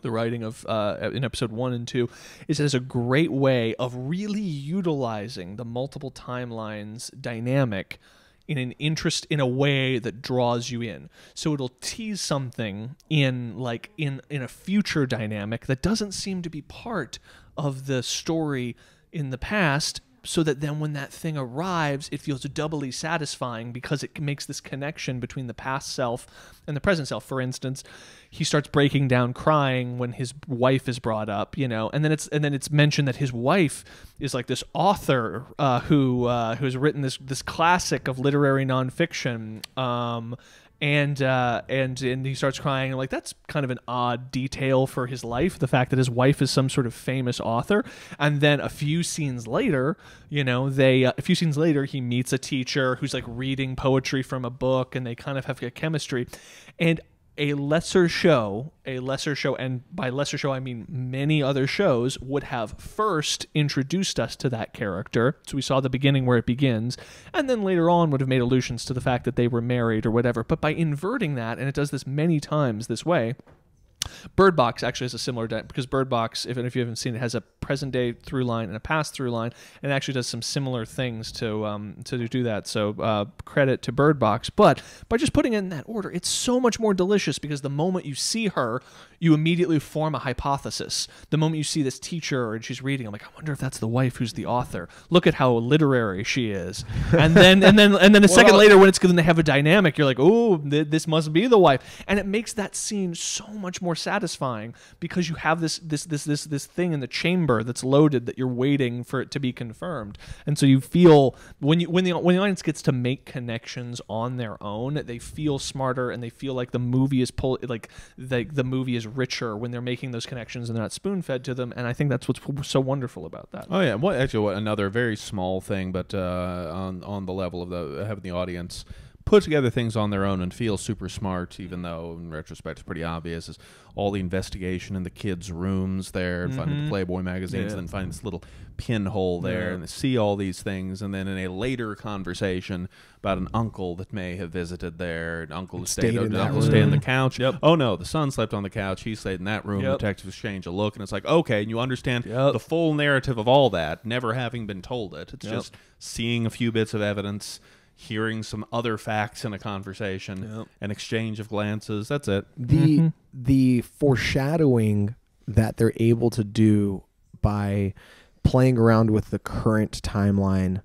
S4: the writing of uh, in episode one and two is it has a great way of really utilizing the multiple timelines dynamic in an interest in a way that draws you in. So it'll tease something in like in in a future dynamic that doesn't seem to be part of the story in the past so that then when that thing arrives it feels doubly satisfying because it makes this connection between the past self and the present self. For instance he starts breaking down crying when his wife is brought up you know and then it's and then it's mentioned that his wife is like this author uh, who uh, who's written this this classic of literary nonfiction um, and uh, and and he starts crying and like that's kind of an odd detail for his life the fact that his wife is some sort of famous author. And then a few scenes later you know they uh, a few scenes later he meets a teacher who's like reading poetry from a book and they kind of have a chemistry. And a lesser show, a lesser show, and by lesser show I mean many other shows would have first introduced us to that character. So we saw the beginning where it begins, and then later on would have made allusions to the fact that they were married or whatever. But by inverting that, and it does this many times this way, Bird Box actually has a similar di- because Bird Box, if, if you haven't seen it, has a present day through line and a past through line, and actually does some similar things to um, to do that. So uh, credit to Bird Box, but by just putting it in that order, it's so much more delicious because the moment you see her, you immediately form a hypothesis. The moment you see this teacher and she's reading, I'm like, I wonder if that's the wife who's the author. Look at how literary she is, and then and then and then a second later when it's going to have a dynamic, you're like, oh, th- this must be the wife, and it makes that scene so much more satisfying because you have this this this this this thing in the chamber that's loaded that you're waiting for it to be confirmed. And so you feel when you when the when the audience gets to make connections on their own, they feel smarter and they feel like the movie is pull like the the movie is richer when they're making those connections and they're not spoon fed to them. And I think that's what's so wonderful about that.
S3: Oh yeah, what actually what another very small thing, but uh, on on the level of the having the audience put together things on their own and feel super smart, even though in retrospect it's pretty obvious. Is all the investigation in the kids' rooms there, and finding the mm-hmm. Playboy magazines,
S4: Yeah.
S3: and then finding this little pinhole there,
S4: Yeah.
S3: and they see all these things, and then in a later conversation about an uncle that may have visited there, an uncle who stayed,
S1: stayed in
S3: the uncle stayed on the couch.
S4: Yep.
S3: Oh no, the son slept on the couch. He stayed in that room.
S4: Yep.
S3: Detectives exchange a look, and it's like okay, and you understand
S4: Yep.
S3: the full narrative of all that, never having been told it. It's just seeing a few bits of evidence, hearing some other facts in a conversation,
S4: Yep.
S3: an exchange of glances. That's it.
S1: the the foreshadowing that they're able to do by playing around with the current timeline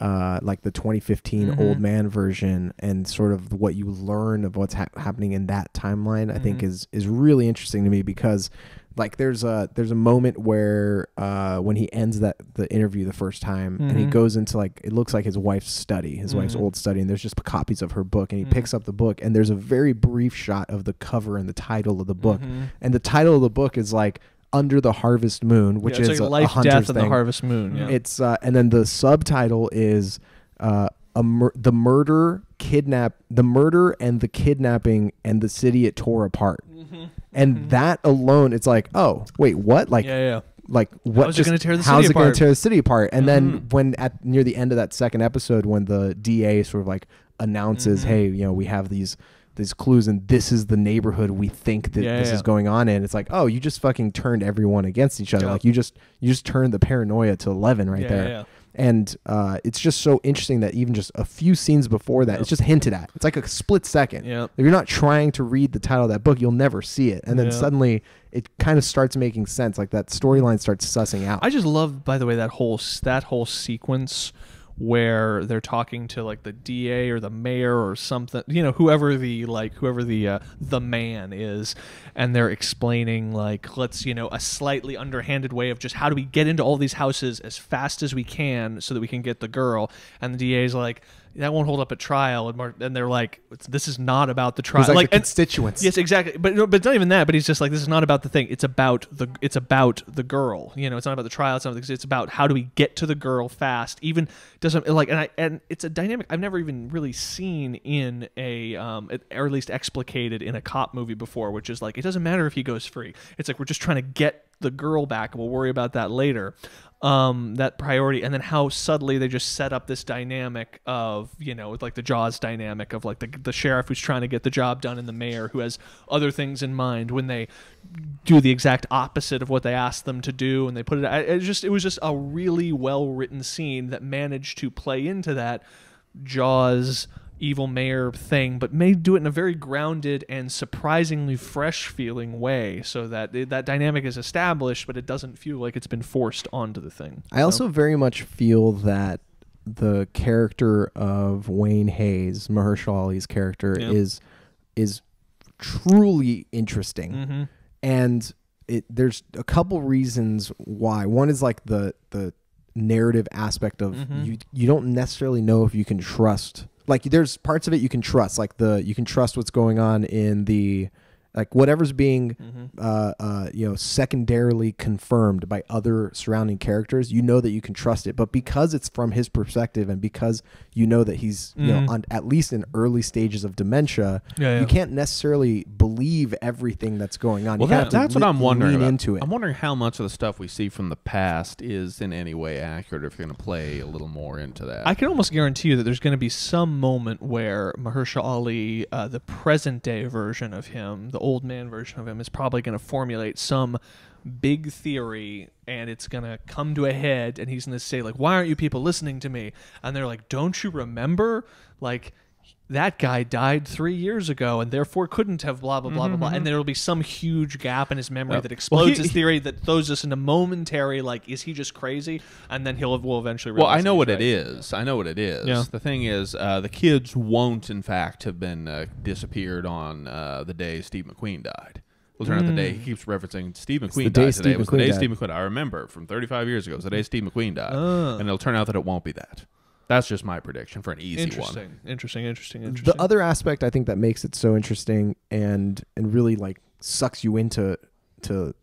S1: uh, like the 2015
S4: Mhm.
S1: old man version and sort of what you learn of what's hap happening in that timeline i think
S4: Mhm.
S1: is is really interesting to me because like there's a there's a moment where uh, when he ends that the interview the first time and he
S4: Mhm.
S1: goes into like it looks like his wife's study his wife's
S4: Mhm.
S1: old study and there's just copies of her book and he
S4: Mhm.
S1: picks up the book and there's a very brief shot of the cover and the title of the book
S4: Mhm.
S1: and the title of the book is like under the harvest moon which
S4: Yeah, it's
S1: is
S4: like
S1: a,
S4: life,
S1: a hunter's
S4: death, and the harvest moon. Yeah.
S1: it's uh, and then the subtitle is uh, a mur- the murder kidnap the murder and the kidnapping and the city it tore apart and
S4: Mhm.
S1: that alone it's like oh wait what like
S4: yeah, yeah.
S1: like what
S4: How's it gonna tear the
S1: how's
S4: city
S1: it gonna
S4: apart?
S1: tear the city apart and then
S3: Mhm.
S1: when at near the end of that second episode when the da sort of like announces
S4: Mhm.
S1: hey you know we have these these clues and this is the neighborhood we think that
S4: Yeah,
S1: this
S4: yeah.
S1: is going on in it's like oh you just fucking turned everyone against each other
S4: Yeah.
S1: like you just you just turned the paranoia to 11 right
S4: yeah,
S1: there
S4: Yeah,
S1: and uh, it's just so interesting that even just a few scenes before that,
S4: Yep.
S1: it's just hinted at. It's like a split second.
S4: yeah.
S1: If you're not trying to read the title of that book, you'll never see it, and then
S4: Yeah.
S1: suddenly it kind of starts making sense. Like that storyline starts sussing out.
S4: I just love, by the way, that whole that whole sequence where they're talking to like the DA or the mayor or something, you know, whoever the like whoever the uh, the man is, and they're explaining like let's you know a slightly underhanded way of just how do we get into all these houses as fast as we can so that we can get the girl, and the DA's like that won't hold up at trial, and, Mar- and they're like this is not about the trial,
S1: He's like, the
S4: and-
S1: constituents.
S4: Yes, exactly. But no, but it's not even that. But he's just like, this is not about the thing. It's about the it's about the girl. You know, it's not about the trial. It's not. It's about how do we get to the girl fast. Even doesn't like and I and it's a dynamic I've never even really seen in a um or at least explicated in a cop movie before, which is like it doesn't matter if he goes free. It's like we're just trying to get the girl back. We'll worry about that later. Um, that priority, and then how subtly they just set up this dynamic of you know, like the Jaws dynamic of like the the sheriff who's trying to get the job done, and the mayor who has other things in mind when they do the exact opposite of what they asked them to do, and they put it. It just it was just a really well written scene that managed to play into that Jaws evil mayor thing, but may do it in a very grounded and surprisingly fresh feeling way, so that it, that dynamic is established, but it doesn't feel like it's been forced onto the thing.
S1: I also very much feel that the character of Wayne Hays, Mahershala Ali's character,
S4: Yeah.
S1: is is truly interesting.
S4: Mm-hmm.
S1: and it there's a couple reasons why. One is like the the narrative aspect of
S4: Mhm.
S1: you you don't necessarily know if you can trust like there's parts of it you can trust like the you can trust what's going on in the like whatever's being
S4: Mm-hmm.
S1: uh, uh, you know secondarily confirmed by other surrounding characters you know that you can trust it but because it's from his perspective and because you know that he's you
S4: Mhm.
S1: know on at least in early stages of dementia
S4: Yeah, yeah.
S1: you can't necessarily believe everything that's going on
S3: Well,
S1: you
S3: that,
S1: have to
S3: that's what I'm wondering
S1: lean
S3: about.
S1: into it
S3: I'm wondering how much of the stuff we see from the past is in any way accurate. If you're going to play a little more into that,
S4: I can almost guarantee you that there's going to be some moment where Mahershala Ali, uh, the present day version of him, the old man version of him, is probably going to formulate some big theory and it's going to come to a head and he's going to say like why aren't you people listening to me? And they're like don't you remember like that guy died three years ago and therefore couldn't have blah blah blah blah blah and there will be some huge gap in his memory
S3: Yep.
S4: that
S3: Well,
S4: explodes
S3: he-
S4: his theory that throws us into momentary like is he just crazy and then he'll will eventually
S3: Well, I know what
S4: he's
S3: it
S4: right.
S3: is. I know what it is.
S4: Yeah.
S3: The thing is, uh, the kids won't, in fact, have been uh, disappeared on uh, the day Steve McQueen died. will turn out the day he keeps referencing Steve McQueen
S1: the
S3: died
S1: day
S3: today.
S1: Steve
S3: it was the
S1: McQueen
S3: day
S1: died.
S3: Steve McQueen. I remember from 35 years ago. It was the day Steve McQueen died,
S4: Ah.
S3: and it'll turn out that it won't be that. That's just my prediction for an easy
S4: Interesting.
S3: one.
S4: Interesting. Interesting. Interesting.
S1: The other aspect I think that makes it so interesting and and really like sucks you into to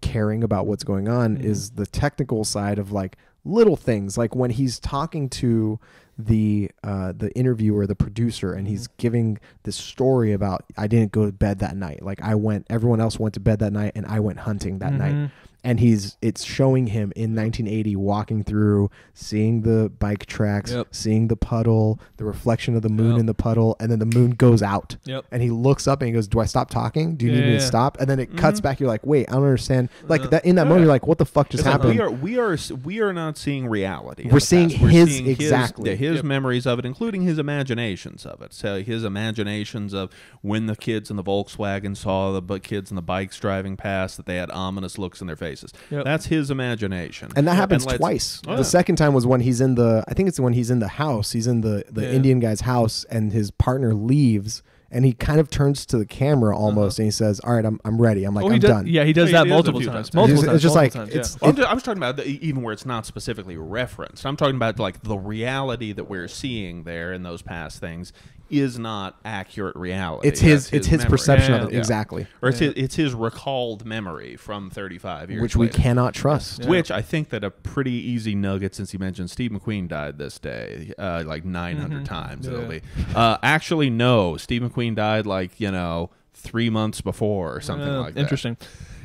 S1: caring about what's going on
S4: Mhm.
S1: is the technical side of like little things like when he's talking to the uh the interviewer the producer and he's giving this story about I didn't go to bed that night like I went everyone else went to bed that night and I went hunting that night
S4: Mhm.
S1: And he's it's showing him in 1980 walking through seeing the bike tracks
S4: Yep.
S1: seeing the puddle the reflection of the moon
S4: Yep.
S1: in the puddle and then the moon goes out
S4: Yep.
S1: and he looks up and he goes do i stop talking do you need
S4: Yeah,
S1: me
S4: yeah,
S1: to stop and then it cuts
S3: Mhm.
S1: back you're like wait i don't understand like
S4: Uh,
S1: that in that
S3: yeah.
S1: moment you're like what the fuck just
S3: It's like
S1: happened
S3: we are we are we are not seeing reality.
S1: We're seeing
S3: past. We're
S1: his-
S3: seeing
S1: exactly.
S3: his, his memories of it, including his imaginations of it. So his imaginations of when the kids in the Volkswagen saw the kids in the bikes driving past, that they had ominous looks in their faces.
S4: Yep.
S3: That's his imagination,
S1: and that happens
S3: let's-
S1: twice.
S3: Oh, yeah.
S1: The second time was when he's in the I think it's when he's in the house. He's in the the
S4: Yeah.
S1: Indian guy's house and his partner leaves and he kind of turns to the camera almost and he says, "All right, I'm I'm ready." I'm like,
S4: Uh-huh. oh,
S1: I'm
S4: does,
S1: done.
S4: Yeah, he does
S3: Oh,
S4: that
S3: he
S4: multiple
S3: few
S4: times.
S3: times.
S4: Multiple
S1: It's
S4: times.
S1: just- it's just
S4: multiple
S1: like,
S4: times, yeah.
S1: it's-
S3: Well, I'm, just, I'm just talking about the, even where it's not specifically referenced. I'm talking about like the reality that we're seeing there in those past things is not accurate reality.
S1: It's his
S3: That's
S1: it's his
S3: memory.
S1: perception of it
S3: Yeah.
S1: exactly,
S3: or it's
S4: Yeah.
S3: his, it's his recalled memory from 35 years,
S1: which we cannot trust.
S4: Yeah.
S3: Which I think that a pretty easy nugget since you mentioned Steve McQueen died this day, uh, like 900
S4: Mhm.
S3: times
S4: Yeah.
S3: it'll be. Uh, actually, no, Steve McQueen died like you know three months before or something
S4: Uh,
S3: like that.
S4: Interesting.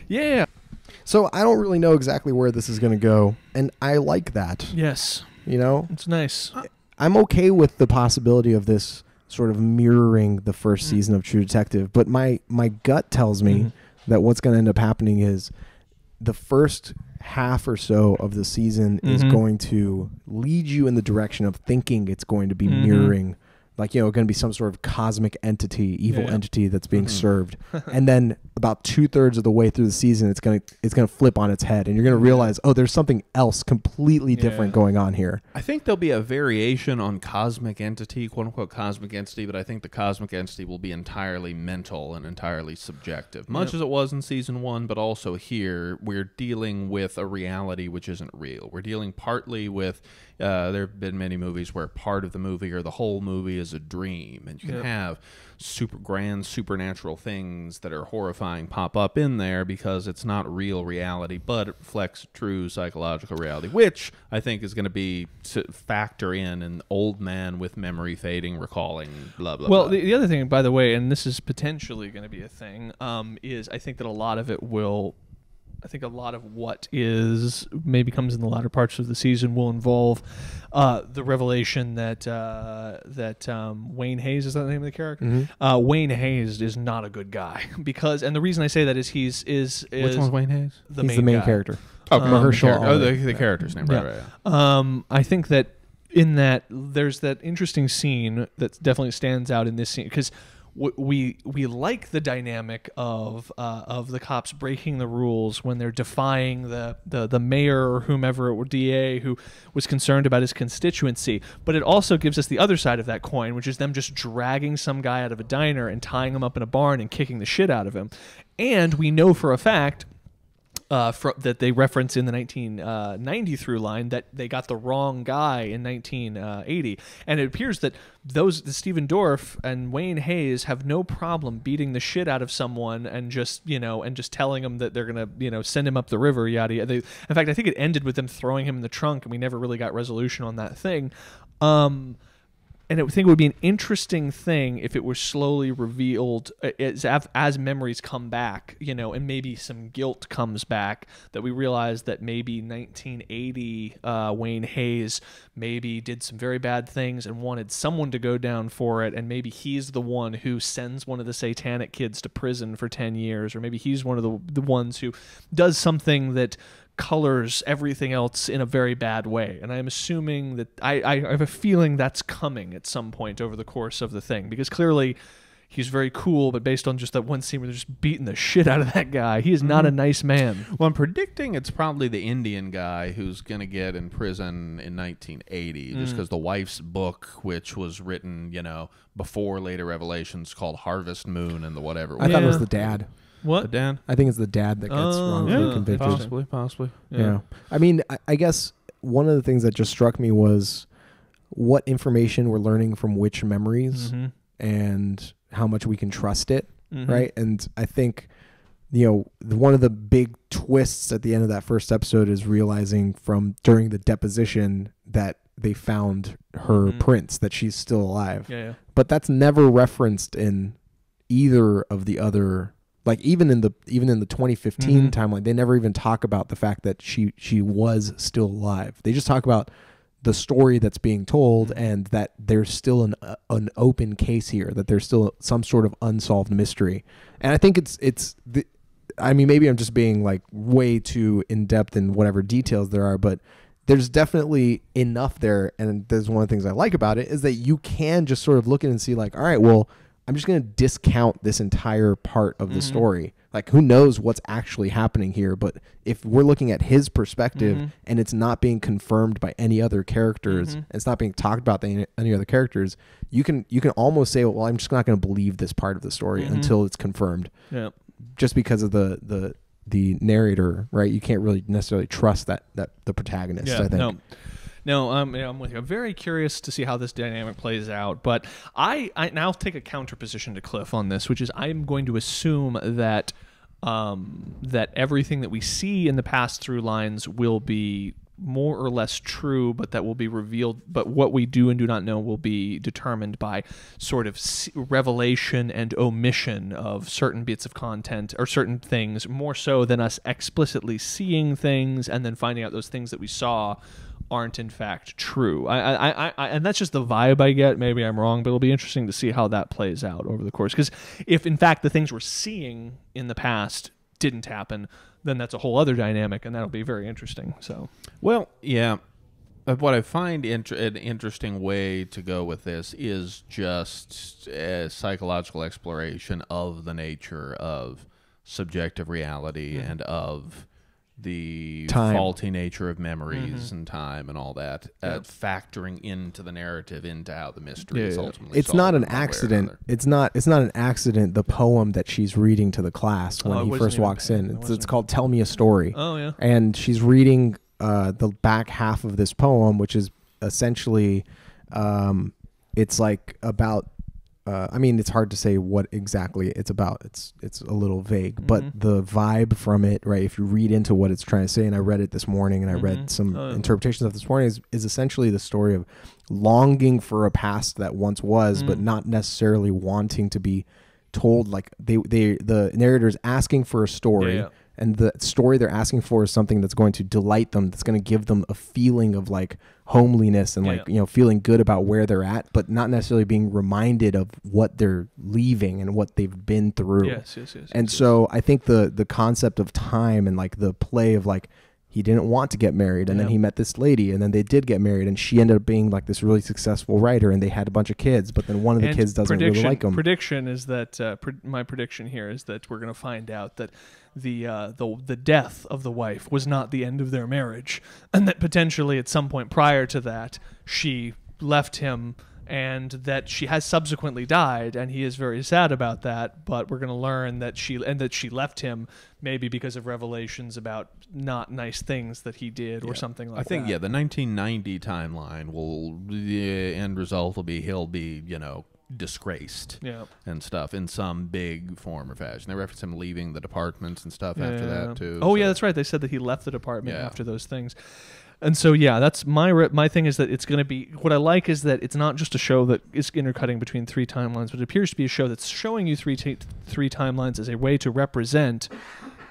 S4: Yeah.
S1: So I don't really know exactly where this is going to go, and I like that.
S4: Yes.
S1: You know,
S4: It's nice.
S1: I'm okay with the possibility of this sort of mirroring the first
S4: Mm.
S1: season of True Detective, but my my gut tells me
S4: Mhm.
S1: that what's going to end up happening is the first half or so of the season is
S4: Mhm.
S1: going to lead you in the direction of thinking it's going to be
S4: Mhm.
S1: mirroring like you know going to be some sort of cosmic entity evil
S4: Yeah.
S1: entity that's being
S3: Mhm.
S1: served and then about two-thirds of the way through the season it's going to it's going to flip on its head and you're going to realize oh there's something else completely different
S4: Yeah.
S1: going on here
S3: I think there'll be a variation on cosmic entity, quote unquote cosmic entity, but I think the cosmic entity will be entirely mental and entirely subjective, much
S4: Yep.
S3: as it was in season one. But also here, we're dealing with a reality which isn't real. We're dealing partly with. Uh, there have been many movies where part of the movie or the whole movie is a dream, and you can
S4: Yep.
S3: have super grand supernatural things that are horrifying pop up in there because it's not real reality, but it reflects true psychological reality, which I think is going to be to factor in an old man with memory fading, recalling, blah blah.
S4: Well,
S3: blah.
S4: the, the other thing, by the way, and this is potentially going to be a thing, um, is I think that a lot of it will. I think a lot of what is maybe comes in the latter parts of the season will involve uh, the revelation that uh, that um, Wayne Hays is that the name of the character.
S1: Mhm.
S4: Uh, Wayne Hays is not a good guy because, and the reason I say that is he's is is
S3: which one's Wayne Hays?
S4: the
S1: he's
S4: main
S1: the main
S4: guy.
S1: character
S3: Oh,
S4: Um,
S3: the
S1: Mahershala
S3: character- oh, the, the character's name, right?
S4: Yeah.
S3: right, yeah.
S4: Um, I think that in that there's that interesting scene that definitely stands out in this scene because we we like the dynamic of uh, of the cops breaking the rules when they're defying the, the the mayor or whomever or DA who was concerned about his constituency. But it also gives us the other side of that coin, which is them just dragging some guy out of a diner and tying him up in a barn and kicking the shit out of him. And we know for a fact uh, fro- that they reference in the 1990 through line that they got the wrong guy in 1980, and it appears that those the Stephen Dorff and Wayne Hays have no problem beating the shit out of someone and just you know and just telling them that they're gonna you know send him up the river yada yada. They, in fact, I think it ended with them throwing him in the trunk, and we never really got resolution on that thing. Um, and I think it would be an interesting thing if it were slowly revealed uh, as as memories come back, you know, and maybe some guilt comes back that we realize that maybe 1980 uh, Wayne Hays maybe did some very bad things and wanted someone to go down for it, and maybe he's the one who sends one of the satanic kids to prison for 10 years, or maybe he's one of the the ones who does something that colors everything else in a very bad way. And I'm assuming that I, I have a feeling that's coming at some point over the course of the thing because clearly he's very cool, but based on just that one scene where they're just beating the shit out of that guy, he is not a nice man.
S3: Well, I'm predicting it's probably the Indian guy who's going to get in prison in 1980, just
S1: Mm.
S3: because the wife's book, which was written, you know, before later revelations, called Harvest Moon and the whatever.
S1: I thought it was the dad.
S3: The
S4: What?
S3: dad?
S1: I think it's the dad that gets
S4: Oh,
S1: wrongfully
S4: yeah,
S1: convicted.
S4: possibly.
S3: possibly.
S1: Yeah. I mean, I, I guess one of the things that just struck me was what information we're learning from which memories
S4: Mhm.
S1: and how much we can trust it,
S4: Mhm.
S1: right? And I think, you know, the, one of the big twists at the end of that first episode is realizing from during the deposition that they found her
S4: Mhm.
S1: prints, that she's still alive.
S4: Yeah, yeah.
S1: But that's never referenced in either of the other like even in the even in the 2015
S4: Mhm.
S1: timeline they never even talk about the fact that she she was still alive they just talk about the story that's being told
S4: Mhm.
S1: and that there's still an uh, an open case here that there's still some sort of unsolved mystery and i think it's it's the i mean maybe i'm just being like way too in depth in whatever details there are but there's definitely enough there and there's one of the things i like about it is that you can just sort of look at it and see like all right well i'm just going to discount this entire part of the
S4: Mhm.
S1: story like who knows what's actually happening here but if we're looking at his perspective
S4: Mhm.
S1: and it's not being confirmed by any other characters
S4: Mhm.
S1: it's not being talked about by any, any other characters you can you can almost say well i'm just not going to believe this part of the story
S4: Mhm.
S1: until it's confirmed
S4: Yeah.
S1: just because of the the the narrator right you can't really necessarily trust that that the protagonist
S4: Yeah,
S1: i think
S4: no, no, um, I'm with you. I'm very curious to see how this dynamic plays out. But I, I now take a counter position to Cliff on this, which is I'm going to assume that um, that everything that we see in the past through lines will be more or less true, but that will be revealed. But what we do and do not know will be determined by sort of revelation and omission of certain bits of content or certain things, more so than us explicitly seeing things and then finding out those things that we saw aren't in fact true. I, I, I, I and that's just the vibe I get. Maybe I'm wrong, but it'll be interesting to see how that plays out over the course. Because if in fact the things we're seeing in the past didn't happen, then that's a whole other dynamic, and that'll be very interesting. So.
S3: Well, yeah. What I find inter- an interesting way to go with this is just a psychological exploration of the nature of subjective reality mm. and of the
S1: Time.
S3: faulty nature of memories and time and all that, uh, factoring into the narrative, into how the mystery
S4: Yeah,
S3: is
S4: yeah.
S3: ultimately.
S1: it's not an
S3: one way or
S1: accident it's not it's not an accident the poem that she's reading to the class when
S4: Oh,
S1: he first walks in it's, it's called tell me a story
S4: Oh yeah.
S1: and she's reading uh, the back half of this poem, which is essentially, um, it's like about. Uh, I mean, it's hard to say what exactly it's about. It's it's a little vague,
S4: Mhm.
S1: but the vibe from it, right? If you read into what it's trying to say, and I read it this morning, and I
S4: Mhm.
S1: read some
S4: Oh,
S1: interpretations of this morning, is, is essentially the story of longing for a past that once was, but
S4: Mm.
S1: not necessarily wanting to be told. Like they they the narrator is asking for a story
S4: Yeah, yeah.
S1: and the story they're asking for is something that's going to delight them that's going to give them a feeling of like homeliness and
S4: Yeah,
S1: like you know feeling good about where they're at but not necessarily being reminded of what they're leaving and what they've been through.
S4: Yes, yes, yes.
S1: and
S4: yes,
S1: so i think the the concept of time and like the play of like he didn't want to get married and then he met this lady and then they did get married and she ended up being like this really successful writer and they had a bunch of kids but then one of the
S4: And
S1: kids doesn't really like him
S4: Prediction is that uh, my prediction here is that we're going to find out that the uh, the the death of the wife was not the end of their marriage, and that potentially at some point prior to that she left him. And that she has subsequently died, and he is very sad about that. But we're going to learn that she and that she left him maybe because of revelations about not nice things that he did or something like that.
S3: I think
S4: that.
S3: yeah, the 1990 timeline will the end result will be he'll be you know disgraced
S4: yeah.
S3: and stuff in some big form or fashion. They reference him leaving the departments and stuff after
S4: Yeah.
S3: that too.
S4: Oh
S3: so-
S4: yeah, that's right. They said that he left the department
S3: Yeah.
S4: after those things. And so yeah, that's my re- my thing is that it's going to be what I like is that it's not just a show that is intercutting between three timelines, but it appears to be a show that's showing you three ta three timelines as a way to represent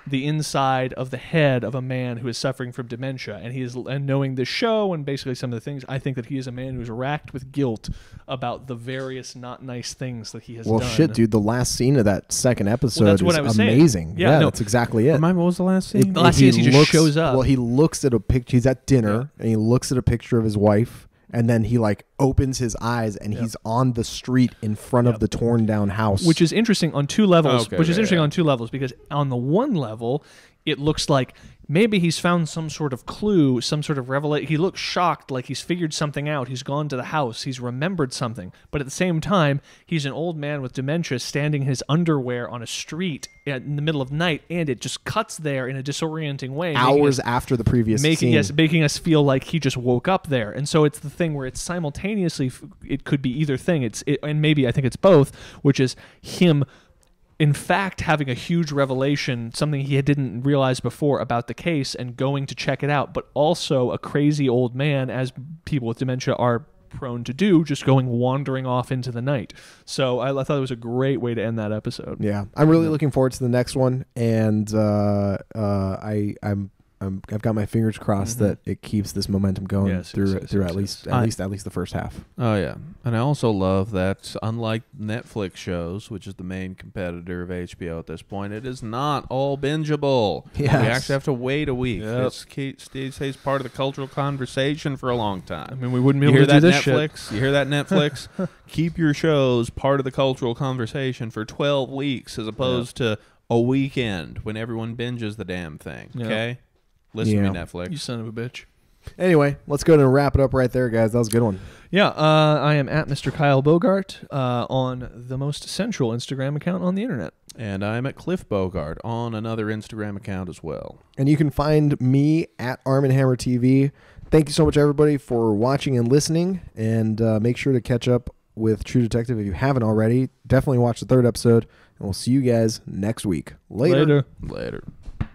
S4: the inside of the head of a man who is suffering from dementia and he is and knowing the show and basically some of the things I think that he is a man who is racked with guilt about the various not nice things that he has
S1: well
S4: done.
S1: shit dude the last scene of that second episode
S4: that's what
S1: is
S4: I was saying.
S1: amazing
S4: Yeah,
S1: yeah,
S4: no.
S1: that's exactly it
S3: Remind me, what was the last scene?
S4: The last scene is he just shows up.
S1: Well, he looks at a picture. He's at dinner and he looks at a picture of his wife, and then he like opens his eyes and
S4: Yep.
S1: he's on the street in front
S4: Yep.
S1: of the torn down house.
S4: which is interesting on two levels.
S3: Okay,
S4: which is
S3: yeah,
S4: interesting
S3: yeah.
S4: on two levels because on the one level, it looks like maybe he's found some sort of clue, some sort of revelation. He looks shocked, like he's figured something out. He's gone to the house, he's remembered something. But at the same time, he's an old man with dementia standing in his underwear on a street in the middle of night, and it just cuts there in a disorienting way.
S1: Hours
S4: us-
S1: after the previous
S4: making
S1: scene.
S4: us making us feel like he just woke up there and so it's the thing where it's simultaneously it could be either thing it's it, and maybe i think it's both which is him in fact having a huge revelation something he didn't realize before about the case and going to check it out but also a crazy old man as people with dementia are prone to do just going wandering off into the night so i, I thought it was a great way to end that episode
S1: Yeah, I'm really looking forward to the next one, and uh, uh, I I'm. I'm, I've got my fingers crossed
S4: Mhm.
S1: that it keeps this momentum going
S4: Yes,
S1: through
S4: yes, yes,
S1: through
S4: yes,
S1: at
S4: yes.
S1: least at
S3: I-
S1: least at least the first half.
S3: Oh yeah, and I also love that unlike Netflix shows, which is the main competitor of HBO at this point, it is not all bingeable.
S1: Yes.
S3: We actually have to wait a week.
S4: Yep.
S3: It's key- stays part of the cultural conversation for a long time.
S4: i mean we wouldn't be
S3: You
S4: able
S3: hear
S4: to do
S3: that
S4: this shit
S3: Netflix? You hear that Netflix? Keep your shows part of the cultural conversation for 12 weeks as opposed to a weekend when everyone binges the damn thing.
S4: Yeah.
S3: Okay? Listen
S1: Yeah.
S3: to me, Netflix.
S4: you son of a bitch
S1: Anyway, let's go ahead and wrap it up right there, guys. That was a good one.
S4: Yeah, uh, I am at Mr. Kyle Bogart uh, on the most central Instagram account on the internet.
S3: and I'm at Cliff Bogart on another Instagram account as well.
S1: And you can find me at Armen Hammer TV. Thank you so much, everybody, for watching and listening. And uh, make sure to catch up with True Detective if you haven't already. Definitely watch the third episode. And we'll see you guys next week. Later.
S3: Later.